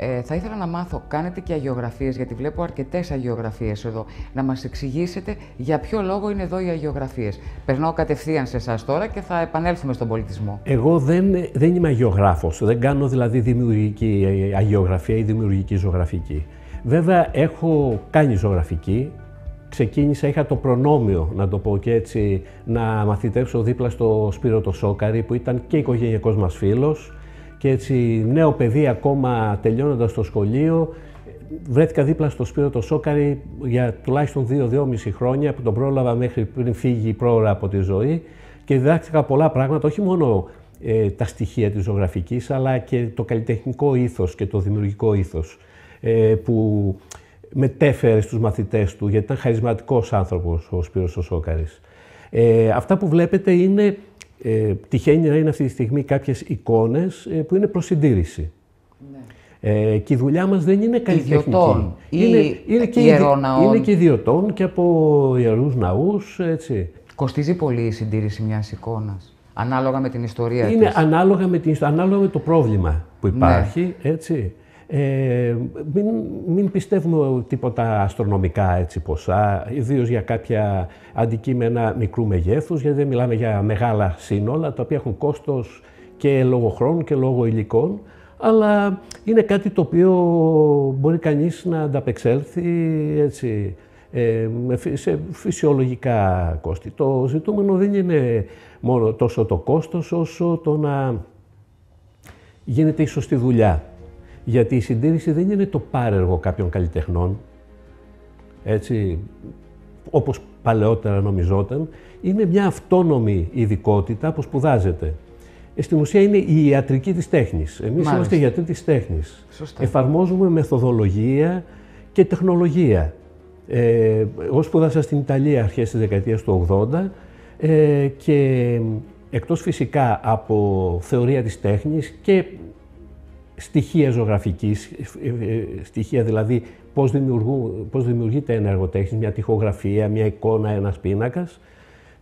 ε, θα ήθελα να μάθω, κάνετε και αγιογραφίες, γιατί βλέπω αρκετές αγιογραφίες εδώ, να μας εξηγήσετε για ποιο λόγο είναι εδώ οι αγιογραφίες. Περνάω κατευθείαν σε εσάς τώρα και θα επανέλθουμε στον πολιτισμό. Εγώ δεν, δεν είμαι αγιογράφος, δεν κάνω δηλαδή δημιουργική αγιογραφία ή δημιουργική ζωγραφική. Βέβαια, έχω κάνει ζωγραφική. Ξεκίνησα, είχα το προνόμιο, να το πω και έτσι, να μαθητεύσω δίπλα στο Σπύρο το Σόκαρη, που ήταν και οικογενειακός μας φίλος. Και έτσι, νέο παιδί ακόμα τελειώνοντας το σχολείο, βρέθηκα δίπλα στο Σπύρο το Σόκαρη για τουλάχιστον δύο-δυόμιση χρόνια, που τον πρόλαβα μέχρι πριν φύγει πρόωρα από τη ζωή και διδάχτηκα πολλά πράγματα, όχι μόνο ε, τα στοιχεία της ζωγραφικής, αλλά και το καλλιτεχνικό ήθος και το δημιουργικό ήθος. Ε, που μετέφερε στους μαθητές του, γιατί ήταν χαρισματικός άνθρωπος ο Σπύρος ο Σόκαρης. Ε, αυτά που βλέπετε είναι, ε, τυχαίνει να είναι αυτή τη στιγμή κάποιες εικόνες ε, που είναι προς συντήρηση. Ναι. Ε, και η δουλειά μας δεν είναι καλλιτεχνική. Ιδιωτών είναι, είναι, και είναι και ιδιωτών και από ιερούς ναούς, έτσι. Κοστίζει πολύ η συντήρηση μιας εικόνας. Ανάλογα με την ιστορία είναι Ανάλογα με, την, ανάλογα με το πρόβλημα που ναι. υπάρχει, έτσι. Ε, μην, μην πιστεύουμε τίποτα αστρονομικά έτσι ποσά, ιδίως για κάποια αντικείμενα μικρού μεγέθους, γιατί δεν μιλάμε για μεγάλα σύνολα, τα οποία έχουν κόστος και λόγω χρόνου και λόγω υλικών, αλλά είναι κάτι το οποίο μπορεί κανείς να ανταπεξέλθει έτσι, ε, σε φυσιολογικά κόστη. Το ζητούμενο δεν είναι μόνο τόσο το κόστος, όσο το να γίνεται η σωστή δουλειά. Γιατί η συντήρηση δεν είναι το πάρεργο κάποιων καλλιτεχνών, έτσι, όπως παλαιότερα νομιζόταν, είναι μια αυτόνομη ειδικότητα που σπουδάζεται. Ε, στην ουσία είναι η ιατρική της τέχνης. Εμείς Μάλιστα. είμαστε γιατροί της τέχνης. Σωστά. Εφαρμόζουμε μεθοδολογία και τεχνολογία. Ε, εγώ σπούδασα στην Ιταλία αρχές της δεκαετίας του 80 ε, και εκτός φυσικά από θεωρία της τέχνης και στοιχεία ζωγραφικής, στοιχεία δηλαδή πώς, πώς δημιουργείται ένα εργοτέχνης, μια τοιχογραφία, μια εικόνα, ένας πίνακας.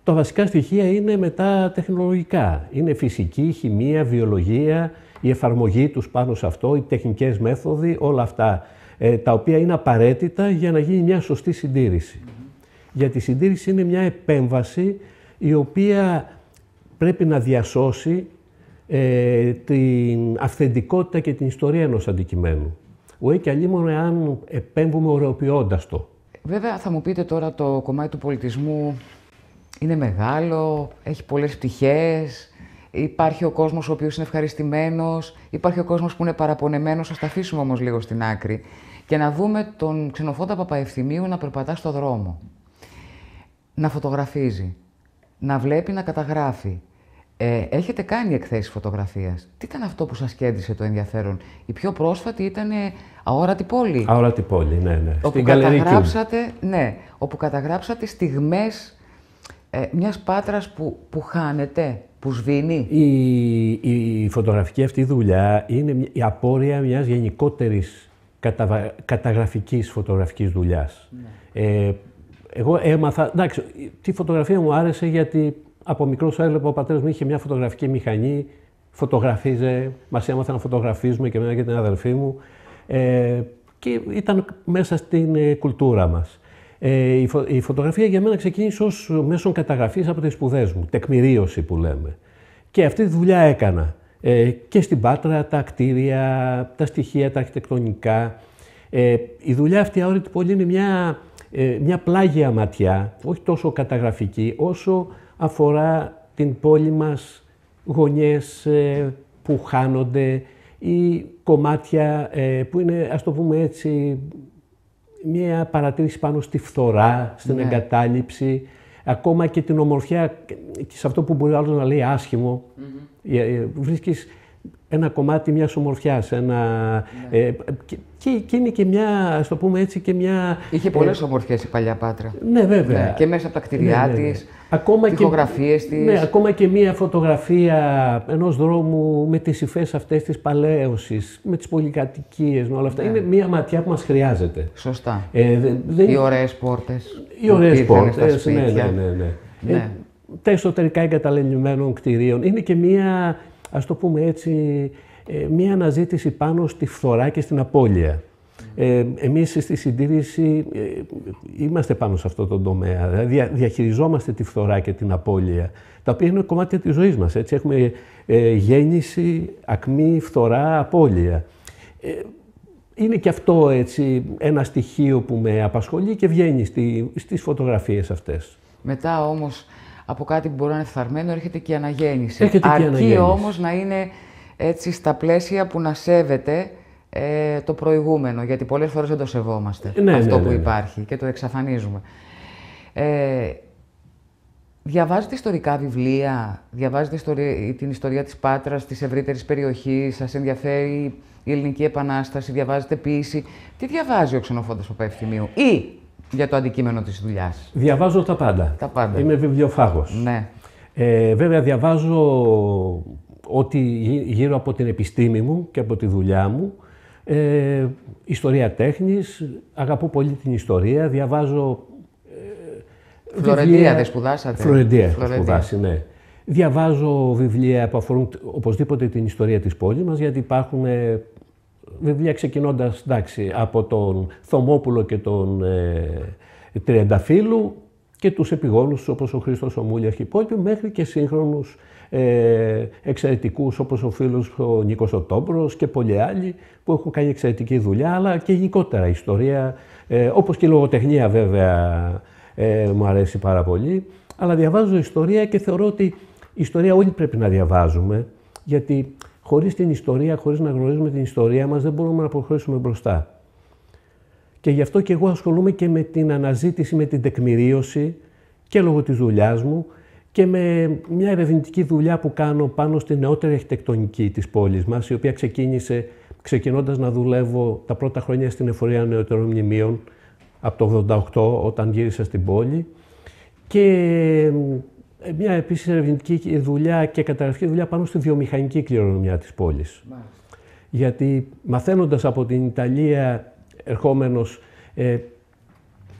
Τα βασικά στοιχεία είναι μετά τεχνολογικά. Είναι φυσική, χημεία, βιολογία, η εφαρμογή τους πάνω σε αυτό, οι τεχνικές μέθοδοι, όλα αυτά, ε, τα οποία είναι απαραίτητα για να γίνει μια σωστή συντήρηση. Γιατί η συντήρηση είναι μια επέμβαση η οποία πρέπει να διασώσει ε, την αυθεντικότητα και την ιστορία ενός αντικειμένου. Ουέ και αλλήμον εάν επέμβουμε ωρεοποιώντας το. Βέβαια θα μου πείτε τώρα το κομμάτι του πολιτισμού είναι μεγάλο, έχει πολλές πτυχές, υπάρχει ο κόσμος ο οποίος είναι ευχαριστημένος, υπάρχει ο κόσμος που είναι παραπονεμένος, ας τα αφήσουμε όμως λίγο στην άκρη και να δούμε τον ξενοφόντα Παπαευθυμίου να περπατά στο δρόμο, να φωτογραφίζει, να βλέπει να καταγράφει, ε, έχετε κάνει εκθέσεις φωτογραφίας. Τι ήταν αυτό που σας κέντρισε το ενδιαφέρον; Η πιο πρόσφατη ήταν Αόρατη Πόλη. Αόρατη Πόλη, ναι, ναι. Όπου καταγράψατε, ναι, όπου καταγράψατε στιγμές ε, μιας πάτρας που, που χάνεται, που σβήνει. Η, η φωτογραφική αυτή δουλειά είναι η απόρρια μιας γενικότερης κατα, καταγραφικής φωτογραφικής δουλειάς. Ναι. Ε, εγώ έμαθα, εντάξει, τη φωτογραφία μου άρεσε γιατί από μικρό έβλεπα ο πατέρας μου είχε μια φωτογραφική μηχανή, φωτογραφίζε, μας έμαθε να φωτογραφίζουμε και εμένα και την αδελφή μου. Ε, και ήταν μέσα στην ε, κουλτούρα μας. Ε, η, η, φωτογραφία για μένα ξεκίνησε ως μέσον καταγραφής από τις σπουδές μου, τεκμηρίωση που λέμε. Και αυτή τη δουλειά έκανα. Ε, και στην Πάτρα, τα κτίρια, τα στοιχεία, τα αρχιτεκτονικά. Ε, η δουλειά αυτή αόρυτη πολύ είναι μια, ε, μια πλάγια ματιά, όχι τόσο καταγραφική, όσο αφορά την πόλη μας γωνιές ε, που χάνονται ή κομμάτια ε, που είναι, ας το πούμε έτσι, μια παρατήρηση πάνω στη φθορά, στην ναι. εγκατάλειψη, ακόμα και την ομορφιά, και σε αυτό που μπορεί άλλος να λέει άσχημο, mm-hmm. βρίσκεις ένα κομμάτι μιας ομορφιάς, ένα... Ναι. Ε, και, και, είναι και μια, ας το πούμε έτσι, και μια... Είχε πολλές ε, ομορφιές η Παλιά Πάτρα. Ναι, βέβαια. Ναι, και μέσα από τα κτηριά ναι, ναι, της, ακόμα τυχογραφίες και, της. Ναι, ακόμα και μια φωτογραφία ενός δρόμου με τις υφές αυτές της παλαίωσης, με τις πολυκατοικίες, με όλα αυτά. Είναι μια ματιά που μας χρειάζεται. Σωστά. Ε, δεν... Οι ωραίες πόρτες. Οι ωραίες πόρτες, ναι, ναι, ναι. ναι. ναι. Ε, τα εσωτερικά εγκαταλελειμμένων κτηρίων. Είναι και μια ας το πούμε έτσι, ε, μία αναζήτηση πάνω στη φθορά και στην απώλεια. Ε, εμείς στη συντήρηση ε, είμαστε πάνω σε αυτό το τομέα, δηλαδή διαχειριζόμαστε τη φθορά και την απώλεια, τα οποία είναι κομμάτια της ζωής μας. Έτσι. Έχουμε ε, γέννηση, ακμή, φθορά, απώλεια. Ε, είναι και αυτό έτσι, ένα στοιχείο που με απασχολεί και βγαίνει στη, στις φωτογραφίες αυτές. Μετά όμως από κάτι που μπορεί να είναι φθαρμένο, έρχεται και η αναγέννηση. Έρχεται Αρκεί όμως να είναι έτσι στα πλαίσια που να σέβεται ε, το προηγούμενο, γιατί πολλές φορές δεν το σεβόμαστε, ναι, αυτό ναι, που ναι, ναι. υπάρχει και το εξαφανίζουμε. Ε, διαβάζετε ιστορικά βιβλία, διαβάζετε την ιστορία της Πάτρας, της ευρύτερης περιοχής, σας ενδιαφέρει η Ελληνική Επανάσταση, διαβάζετε ποίηση. Τι διαβάζει ο ξενοφόντας Παπαευθυμίου ή για το αντικείμενο της δουλειάς. Διαβάζω τα πάντα. Τα πάντα. Είμαι βιβλιοφάγος. Ναι. Ε, βέβαια διαβάζω ότι γύρω από την επιστήμη μου και από τη δουλειά μου. Ε, ιστορία τέχνης, αγαπώ πολύ την ιστορία, διαβάζω ε, Φλωρεντία δεν σπουδάσατε; Φλωρεντία έχω σπουδάσει, ναι. Διαβάζω βιβλία που αφορούν οπωσδήποτε την ιστορία της πόλης μας, γιατί υπάρχουν ε, βιβλία ξεκινώντας από τον Θωμόπουλο και τον ε, Τριανταφύλου και τους επιγόνους όπως ο Χρήστος Ομούλια Αρχιπόλπη μέχρι και σύγχρονους ε, εξαιρετικούς όπως ο φίλος ο Νίκος Οτόμπρος και πολλοί άλλοι που έχουν κάνει εξαιρετική δουλειά αλλά και γενικότερα ιστορία ε, όπως και η λογοτεχνία βέβαια ε, μου αρέσει πάρα πολύ. Αλλά διαβάζω ιστορία και θεωρώ ότι η ιστορία όλοι πρέπει να διαβάζουμε γιατί Χωρίς την ιστορία, χωρίς να γνωρίζουμε την ιστορία μας, δεν μπορούμε να προχωρήσουμε μπροστά. Και γι' αυτό και εγώ ασχολούμαι και με την αναζήτηση, με την τεκμηρίωση και λόγω της δουλειάς μου και με μια ερευνητική δουλειά που κάνω πάνω στη νεότερη αρχιτεκτονική της πόλης μας, η οποία ξεκίνησε ξεκινώντας να δουλεύω τα πρώτα χρόνια στην εφορία νεωτερών μνημείων από το 1988 όταν γύρισα στην πόλη και ε, μια επίσης ερευνητική δουλειά και καταγραφική δουλειά πάνω στη βιομηχανική κληρονομιά της πόλης. γιατί μαθαίνοντας από την Ιταλία ερχόμενος ε,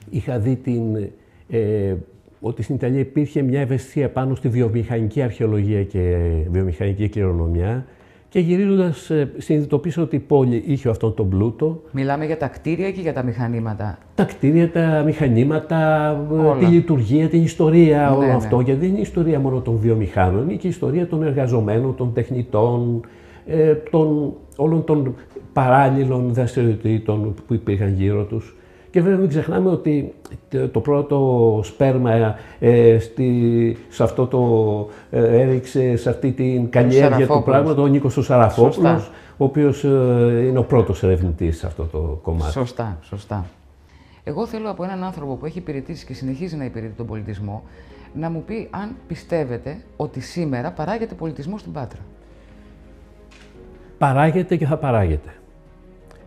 είχα δει την, ε, ότι στην Ιταλία υπήρχε μια ευαισθησία πάνω στη βιομηχανική αρχαιολογία και βιομηχανική κληρονομιά και γυρίζοντας, ε, συνειδητοποίησα ότι η πόλη είχε αυτόν τον πλούτο. Μιλάμε για τα κτίρια και για τα μηχανήματα; Τα κτίρια, τα μηχανήματα, ε, τη λειτουργία, την ιστορία, ναι, όλο ναι. αυτό. Γιατί δεν είναι η ιστορία μόνο των βιομηχάνων, είναι και η ιστορία των εργαζομένων, των τεχνητών, ε, των, όλων των παράλληλων δραστηριοτήτων που υπήρχαν γύρω τους. Και βέβαια μην ξεχνάμε ότι το πρώτο σπέρμα ε, στη, σε αυτό το ε, έριξε σε αυτή την καλλιέργεια του πράγματος ο Νίκος ο Σαραφόπουλος, ο οποίος ε, είναι ο πρώτος ερευνητής σε αυτό το κομμάτι. Σωστά, σωστά. Εγώ θέλω από έναν άνθρωπο που έχει υπηρετήσει και συνεχίζει να υπηρετεί τον πολιτισμό να μου πει αν πιστεύετε ότι σήμερα παράγεται πολιτισμό στην Πάτρα. Παράγεται και θα παράγεται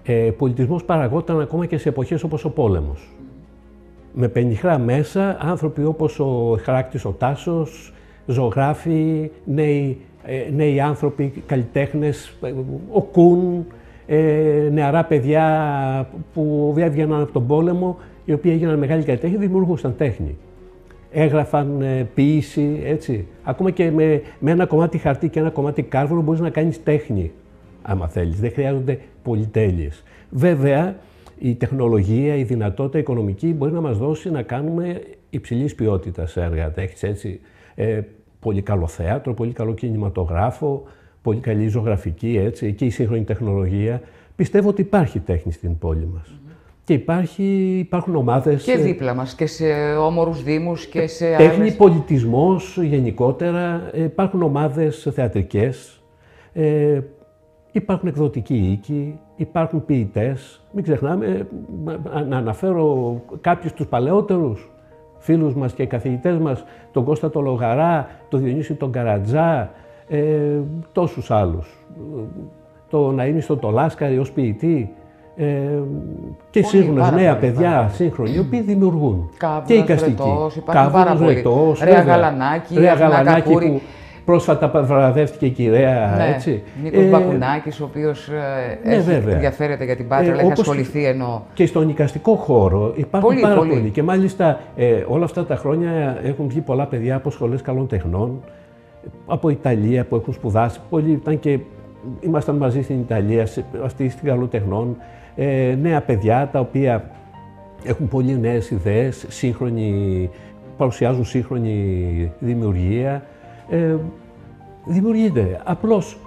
ε, πολιτισμός παραγόταν ακόμα και σε εποχές όπως ο πόλεμος. Με πενιχρά μέσα, άνθρωποι όπως ο Χαράκτης ο Τάσος, ζωγράφοι, νέοι, ε, νέοι άνθρωποι, καλλιτέχνες, ο Κούν, ε, νεαρά παιδιά που έβγαιναν από τον πόλεμο, οι οποίοι έγιναν μεγάλοι καλλιτέχνοι, δημιουργούσαν τέχνη. Έγραφαν ε, ποίηση, έτσι. Ακόμα και με, με ένα κομμάτι χαρτί και ένα κομμάτι κάρβουνο μπορείς να κάνεις τέχνη άμα θέλεις. Δεν χρειάζονται πολυτέλειες. Βέβαια, η τεχνολογία, η δυνατότητα οικονομική μπορεί να μας δώσει να κάνουμε υψηλής ποιότητας έργα. Έχεις έτσι ε, πολύ καλό θέατρο, πολύ καλό κινηματογράφο, πολύ καλή ζωγραφική έτσι, και η σύγχρονη τεχνολογία. Πιστεύω ότι υπάρχει τέχνη στην πόλη μας. Και υπάρχει, υπάρχουν ομάδες... Και δίπλα μας και σε όμορους δήμους και σε Τέχνη, άλλες... πολιτισμός γενικότερα. Ε, υπάρχουν ομάδες θεατρικές ε, Υπάρχουν εκδοτικοί οίκοι, υπάρχουν ποιητές. Μην ξεχνάμε να αναφέρω κάποιους τους παλαιότερους φίλους μας και καθηγητές μας, τον Κώστα τον Λογαρά, τον Διονύση τον Καρατζά, ε, τόσους άλλους. Το Ναΐμι στον Τολάσκαρη ως ποιητή, ε, και σύγχρονες νέα παιδιά, σύγχρονοι, οι οποίοι δημιουργούν. Κάβουνας, και οι καστικοί. Κάβουνας, Ρετός, Ρέα Γαλανάκη, Ρέα Γαλανάκη που Πρόσφατα βραδεύτηκε η κυρία, ναι, έτσι. Νίκος ε, Μπακουνάκης, ο οποίος ε, ναι, ενδιαφέρεται για την Πάτρα, ε, αλλά έχει ασχοληθεί ενώ... Και στον νοικαστικό χώρο υπάρχουν πολύ, πάρα πολύ. πολλοί. Και μάλιστα ε, όλα αυτά τα χρόνια έχουν βγει πολλά παιδιά από σχολές καλών τεχνών, από Ιταλία που έχουν σπουδάσει. Πολλοί ήταν και ήμασταν μαζί στην Ιταλία, αυτή στην καλών τεχνών. Ε, νέα παιδιά τα οποία έχουν πολύ νέες ιδέες, σύγχρονη, παρουσιάζουν σύγχρονη δημιουργία ε, δημιουργείται. Απλώς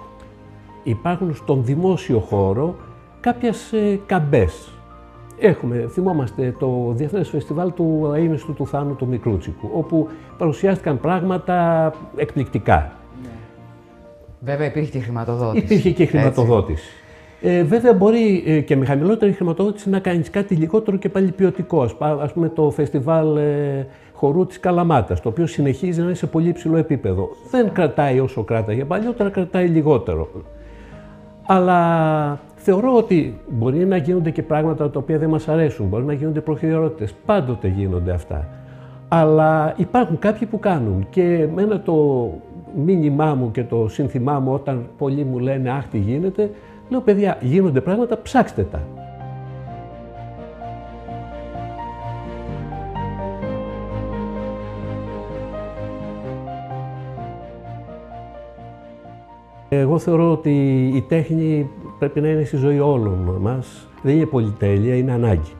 υπάρχουν στον δημόσιο χώρο κάποιες ε, καμπές. Έχουμε, θυμόμαστε το Διεθνές Φεστιβάλ του Αίμιστου του Θάνου του Μικρούτσικου, όπου παρουσιάστηκαν πράγματα εκπληκτικά. Ναι. Βέβαια υπήρχε και χρηματοδότηση. Υπήρχε και χρηματοδότηση. Ε, βέβαια μπορεί ε, και με χαμηλότερη χρηματοδότηση να κάνεις κάτι λιγότερο και πάλι ποιοτικό. Ας πούμε το φεστιβάλ ε, χορού της Καλαμάτας, το οποίο συνεχίζει να είναι σε πολύ υψηλό επίπεδο. Δεν κρατάει όσο κράταγε παλιότερα, κρατάει λιγότερο. Αλλά θεωρώ ότι μπορεί να γίνονται και πράγματα τα οποία δεν μας αρέσουν, μπορεί να γίνονται προχειριότητες, πάντοτε γίνονται αυτά. Αλλά υπάρχουν κάποιοι που κάνουν και μένα το μήνυμά μου και το σύνθημά μου όταν πολλοί μου λένε «Αχ, τι γίνεται», λέω «Παιδιά, γίνονται πράγματα, ψάξτε τα». Εγώ θεωρώ ότι η τέχνη πρέπει να είναι στη ζωή όλων μας. Δεν είναι πολυτέλεια, είναι ανάγκη.